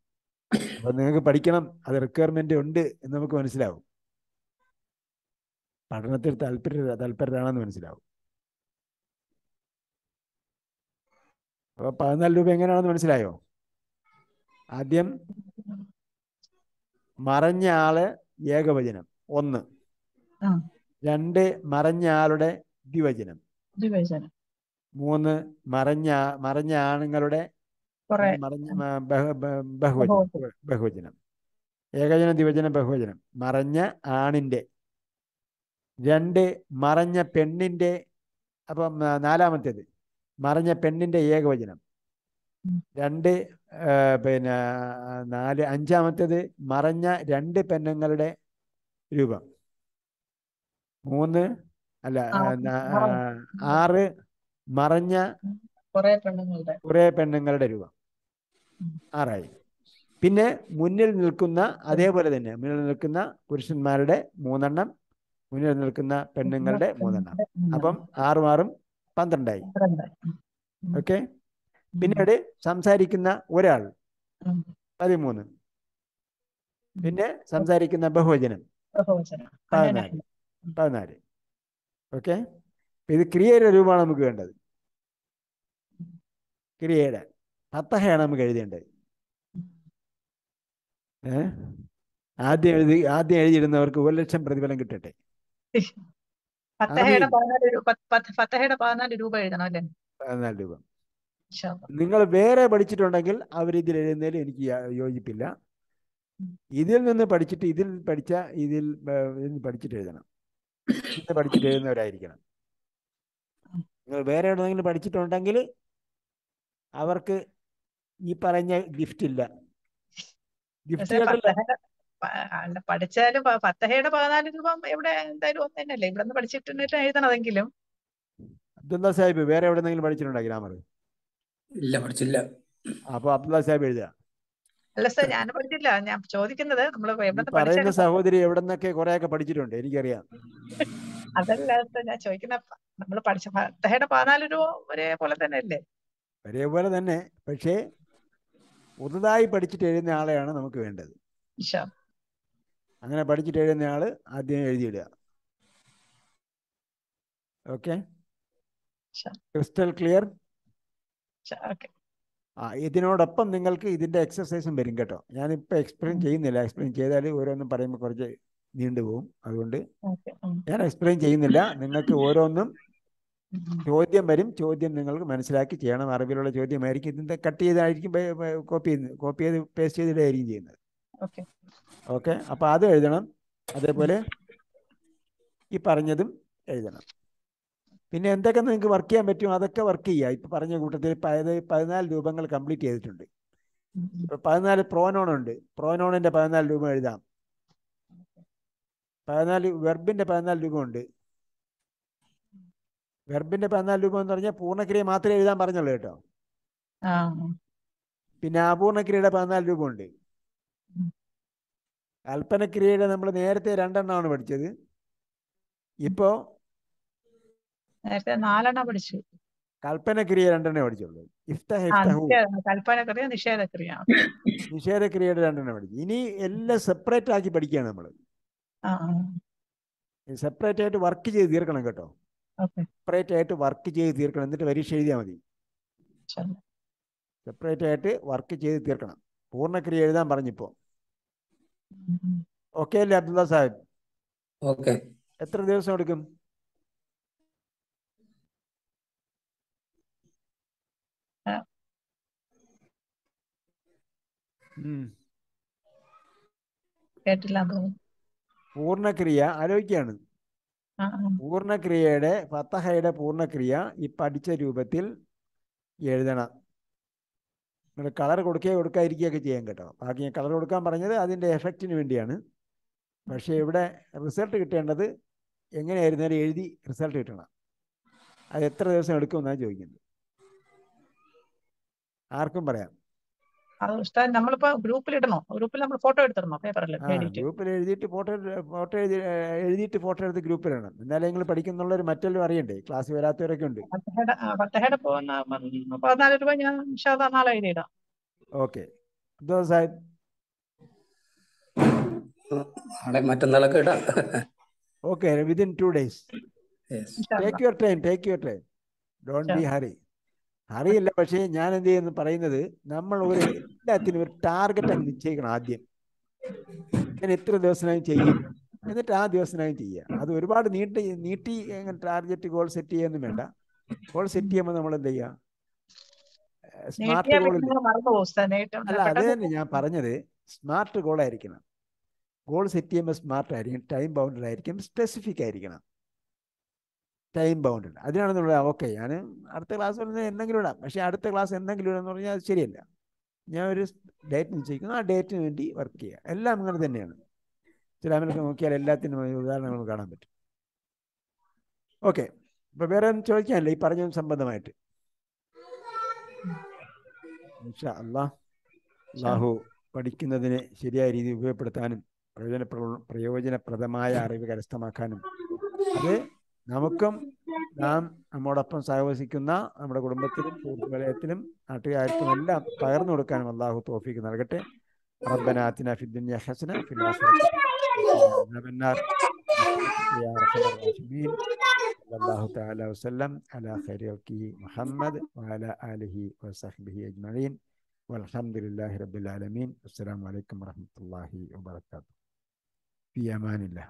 അപ്പൊ നിങ്ങൾക്ക് പഠിക്കണം അത് റിക്വയർമെന്റ് ഉണ്ട് എന്ന് നമുക്ക് മനസ്സിലാവും. പഠനത്തിൽ താല്പര്യ താല്പര്യരാണെന്ന് മനസ്സിലാവും. അപ്പൊ പതിനാല് രൂപ എങ്ങനെയാണെന്ന് മനസ്സിലായോ? ആദ്യം മറഞ്ഞ ആൾ ഏകവചനം ഒന്ന്. രണ്ട് മറഞ്ഞ ആളുടെ ദ്വിവചനം. മൂന്ന് മറഞ്ഞ മറഞ്ഞ ആണുങ്ങളുടെ കുറെ ബഹുവചനം ബഹുവചനം. ഏകവചനം ദ്വിവചനം ബഹുവചനം. മറഞ്ഞ ആണിന്റെ രണ്ട് മറഞ്ഞ പെണ്ണിന്റെ അപ്പം നാലാമത്തേത്. മറഞ്ഞ പെണ്ണിന്റെ ഏകവചനം. രണ്ട് പിന്നെ നാല് അഞ്ചാമത്തേത് മറഞ്ഞ രണ്ട് പെണ്ണുങ്ങളുടെ രൂപം. മൂന്ന് അല്ല. ആറ്. മറഞ്ഞ കുറെ പെണ്ണുങ്ങളുടെ രൂപം. ആറായി. പിന്നെ മുന്നിൽ നിൽക്കുന്ന അതേപോലെ തന്നെ മുന്നിൽ നിൽക്കുന്ന പുരുഷന്മാരുടെ മൂന്നെണ്ണം മുന്നിൽ നിൽക്കുന്ന പെണ്ണുങ്ങളുടെ മൂന്നെണ്ണം. അപ്പം ആറും ആറും പന്ത്രണ്ടായി. ഓക്കെ? പിന്നീട് സംസാരിക്കുന്ന ഒരാൾ. പതിമൂന്ന്. പിന്നെ സംസാരിക്കുന്ന ബഹുവചനം പതിനാല്. പതിനാല്. ഓക്കെ? ഇത് ക്രിയയുടെ രൂപമാണ് നമുക്ക് വേണ്ടത്. ക്രിയയുടെ. പത്തഹയാണ് നമുക്ക് എഴുതേണ്ടത്. ഏ? ആദ്യം എഴുതി ആദ്യം എഴുതിയിരുന്നവർക്ക് ഒരു ലക്ഷം പ്രതിഫലം കിട്ടട്ടെ. പതിനാല് രൂപ. നിങ്ങൾ വേറെ പഠിച്ചിട്ടുണ്ടെങ്കിൽ അവർ ഇതിൽ എഴുതുന്നതിൽ എനിക്ക് യോജിപ്പില്ല. ഇതിൽ നിന്ന് പഠിച്ചിട്ട് ഇതിൽ പഠിച്ച ഇതിൽ പഠിച്ചിട്ട് എഴുതണം. ഇത് പഠിച്ചിട്ട് എഴുതുന്നവരായിരിക്കണം. നിങ്ങൾ വേറെ എവിടെയെങ്കിലും പഠിച്ചിട്ടുണ്ടെങ്കിൽ അവർക്ക് ഈ പറഞ്ഞ ഗിഫ്റ്റ് ഇല്ല. പഠിച്ചാലും പത്തഹയുടെ പതിനാല് രൂപ ഇവിടെ എന്തായാലും ഒന്ന് തന്നെയല്ലേ ഇവിടെ നിന്ന് പഠിച്ചിട്ടുണ്ടെങ്കിൽ എഴുതണതെങ്കിലും. അബ്ദുള്ള സാഹിബ് വേറെ എവിടെന്നെങ്കിലും പഠിച്ചിട്ടുണ്ടോ ഗ്രാമർ ഇല്ല പഠിച്ചില്ല. അപ്പോൾ അബ്ദുള്ള സാഹിബ് എഴുതുക അല്ല സാർ ഞാൻ പഠിച്ചില്ല. ഞാൻ ചോദിക്കുന്നത് നമ്മൾ പറയുന്ന സഹോദരി എവിടെ നിന്നൊക്കെ കുറെയൊക്കെ പഠിച്ചിട്ടുണ്ട് എനിക്കറിയാം. അതല്ല സർ ഞാൻ ചോദിക്കുന്ന നമ്മൾ പഠിച്ച ഫത്തഹയുടെ പതിനാല് രൂപ ഒരേപോലെ തന്നെ അല്ലേ ഒരേപോലെ തന്നെ. പക്ഷേ പുതുതായി പഠിച്ചിട്ട് എഴുതുന്ന ആളെയാണ് നമുക്ക് വേണ്ടത്. അങ്ങനെ പഠിച്ചിട്ട് എഴുതുന്ന ആൾ ആദ്യം എഴുതിയിടുക. ഓക്കെ? Crystal clear? ആ ഇതിനോടൊപ്പം നിങ്ങൾക്ക് ഇതിന്റെ എക്സസൈസും വരും കേട്ടോ. ഞാനിപ്പോൾ എക്സ്പ്ലെയിൻ ചെയ്യുന്നില്ല. എക്സ്പ്ലെയിൻ ചെയ്താൽ ഓരോന്നും പറയുമ്പോൾ കുറച്ച് നീണ്ടുപോകും. അതുകൊണ്ട് ഞാൻ എക്സ്പ്ലെയിൻ ചെയ്യുന്നില്ല. നിങ്ങൾക്ക് ഓരോന്നും. ചോദ്യം വരും. ചോദ്യം നിങ്ങൾക്ക് മനസ്സിലാക്കി ചെയ്യണം. അറിവിലുള്ള ചോദ്യമായിരിക്കും ഇതിന്റെ കട്ട് ചെയ്തായിരിക്കും കോപ്പി ചെയ്യുന്നത് കോപ്പി ചെയ്ത് പേസ്റ്റ് ചെയ്തിട്ടായിരിക്കും ചെയ്യുന്നത്. ഓക്കെ അപ്പൊ അത് എഴുതണം. അതേപോലെ ഈ പറഞ്ഞതും എഴുതണം. പിന്നെ എന്തൊക്കെ നിങ്ങൾക്ക് വർക്ക് ചെയ്യാൻ പറ്റും? അതൊക്കെ വർക്ക് ചെയ്യുക. ഇപ്പൊ പറഞ്ഞ കൂട്ടത്തിൽ പതിനാല് രൂപങ്ങൾ കംപ്ലീറ്റ് ചെയ്തിട്ടുണ്ട്. ഇപ്പോൾ പതിനാല് പ്രോനോൺ ഉണ്ട്. പ്രോനോണിന്റെ പതിനാല് രൂപ എഴുതാം. പതിനാല് വെർബിന്റെ പതിനാല് രൂപ ഉണ്ട്. വെർബിന്റെ പതിനാല് രൂപം എന്ന് പറഞ്ഞാൽ പൂർണക്രിയ മാത്രമേ എഴുതാൻ പറഞ്ഞുള്ളൂ കേട്ടോ. പിന്നെ അപൂർണക്രിയയുടെ പതിനാല് രൂപ ഉണ്ട്. കൽപ്പനക്രിയയുടെ നമ്മൾ നേരത്തെ രണ്ടെണ്ണമാണ് പഠിച്ചത്. ഇപ്പോ നേരത്തെ നാലെണ്ണം പഠിച്ചു. കൽപ്പനക്രിയ രണ്ടെണ്ണേ പഠിച്ചുള്ളൂ. കൽപ്പനക്രിയ നിഷേധക്രിയ. നിഷേധക്രിയയുടെ രണ്ടെണ്ണം പഠിച്ചു. ഇനി എല്ലാം സെപ്പറേറ്റ് ആക്കി പഠിക്കുകയാണ് നമ്മൾ സെപ്പറേറ്റ് ആയിട്ട് വർക്ക് ചെയ്ത് തീർക്കണം കേട്ടോ. സെപ്പറേറ്റ് ആയിട്ട് വർക്ക് ചെയ്ത് തീർക്കണം. എന്നിട്ട് പരീക്ഷ എഴുതിയാൽ മതി. സെപ്പറേറ്റ് ആയിട്ട് വർക്ക് ചെയ്ത് തീർക്കണം. പൂർണക്രിയ എഴുതാൻ പറഞ്ഞിപ്പോ. ഓക്കെ അല്ലേ അബ്ദുള്ള സാഹിബ്? ഓക്കെ എത്ര ദിവസം എടുക്കും. കേട്ടില്ല പൂർണക്രിയ ആലോചിക്കുകയാണ് പൂർണക്രിയയുടെ ഫത്തഹയുടെ പൂർണക്രിയ ഈ പഠിച്ച രൂപത്തിൽ എഴുതണം. നിങ്ങൾ കളർ കൊടുക്കുകയോ കൊടുക്കാതിരിക്കുകയൊക്കെ ചെയ്യാൻ കേട്ടോ. ബാക്കി ഞാൻ കളർ കൊടുക്കാൻ പറഞ്ഞത് അതിന്റെ എഫക്റ്റിന് വേണ്ടിയാണ്. പക്ഷേ ഇവിടെ റിസൾട്ട് കിട്ടേണ്ടത് എങ്ങനെയായിരുന്നാലും എഴുതി റിസൾട്ട് കിട്ടണം. അത് എത്ര ദിവസം എടുക്കുമെന്നാണ് ചോദിക്കുന്നത്. ആർക്കും പറയാം. അത് ഉസ്താദ് നമ്മളിപ്പോ ഗ്രൂപ്പിൽ ഇടണോ ഗ്രൂപ്പിൽ നമ്മൾ ഫോട്ടോ എടുത്തിടണോ പേപ്പറിൽ ഗ്രൂപ്പിൽ എഴുതിയിട്ട് ഫോട്ടോ ഫോട്ടോ എഴുതി എഴുതിയിട്ട് ഫോട്ടോ എടുത്ത് ഗ്രൂപ്പിലിടണം. എന്നാലേ നിങ്ങൾ പഠിക്കുന്നുള്ളവർ മറ്റെല്ലാം അറിയണ്ടേ? ക്ലാസ് വരാത്തവരൊക്കെ ഉണ്ട്. ഫത്തഹയുടെ പോകുന്ന പതിനാല് രൂപ ഞാൻ നാളെ എഴുതിയിടാം. ഓക്കെ. സാഹിബ് നാളെ മറ്റന്നാളൊക്കെ ഇടാം. Okay within two days. Yes take your time take your time don't be hurry ഹറിയില്ല പക്ഷേ ഞാൻ എന്ത് ചെയ്യുന്നു പറയുന്നത് നമ്മൾ ഒരു എല്ലാത്തിനും ഒരു ടാർഗറ്റ് അങ്ങ് നിശ്ചയിക്കണം ആദ്യം. ഞാൻ എത്ര ദിവസത്തിനായി ചെയ്യും? എന്നിട്ട് ആ ദിവസത്തിനായി ചെയ്യുക അത് ഒരുപാട് നീട്ടി നീട്ടി ടാർഗറ്റ് ഗോൾ സെറ്റ് ചെയ്യാനൊന്നും വേണ്ട. ഗോൾ സെറ്റ് ചെയ്യുമ്പോൾ നമ്മൾ എന്ത് ചെയ്യുക സ്മാർട്ട് ഗോൾ. അല്ല അത് തന്നെ ഞാൻ പറഞ്ഞത്. സ്മാർട്ട് ഗോൾ ആയിരിക്കണം. ഗോൾ സെറ്റ് ചെയ്യുമ്പോൾ സ്മാർട്ട് ആയിരിക്കും ടൈം ബൗണ്ടഡ് ആയിരിക്കും സ്പെസിഫിക് ആയിരിക്കണം. ടൈം ബൗണ്ടഡ് അതിനാണ് നമ്മൾ ഓക്കെ ഞാൻ അടുത്ത ക്ലാസ് പറഞ്ഞാൽ എന്തെങ്കിലും ഇടാം. പക്ഷേ അടുത്ത ക്ലാസ് എന്തെങ്കിലും ഇടാന്ന് പറഞ്ഞാൽ അത് ശരിയല്ല. ഞാൻ ഒരു ഡേറ്റ് നിശ്ചയിക്കുന്നു. ആ ഡേറ്റിന് വേണ്ടി വർക്ക് ചെയ്യുക എല്ലാം അങ്ങനെ തന്നെയാണ്. ഇസ്ലാമിലൊക്കെ നോക്കിയാൽ എല്ലാത്തിനും ഉദാഹരണങ്ങൾ കാണാൻ പറ്റും. ഓക്കെ അപ്പോൾ വേറെ ഒന്നും ചോദിക്കാനില്ല. ഈ പറഞ്ഞ സംബന്ധമായിട്ട്. അല്ലാ അള്ളാഹു പഠിക്കുന്നതിനെ ശരിയായ രീതിയിൽ ഉപയോഗപ്പെടുത്താനും പ്രയോജന പ്രയോജനപ്രദമായ അറിവ് കരസ്ഥമാക്കാനും. അത് നമുക്കും നാം നമ്മോടൊപ്പം സഹവസിക്കുന്ന നമ്മുടെ കുടുംബത്തിലും സുഹൃത്ത് വലയത്തിലും നാട്ടുകാർക്കും എല്ലാം പകർന്നു കൊടുക്കാനും അള്ളാഹു തോഫിക്ക് നൽകട്ടെ ربنا آتنا في الدنيا حسنة في الآخرة عذاب النار يا أرحم الراحمين صلى الله تعالى وسلم على خير خلقه محمد وعلى آله وصحبه أجمعين والحمد لله رب العالمين السلام عليكم ورحمة الله وبركاته في أمان الله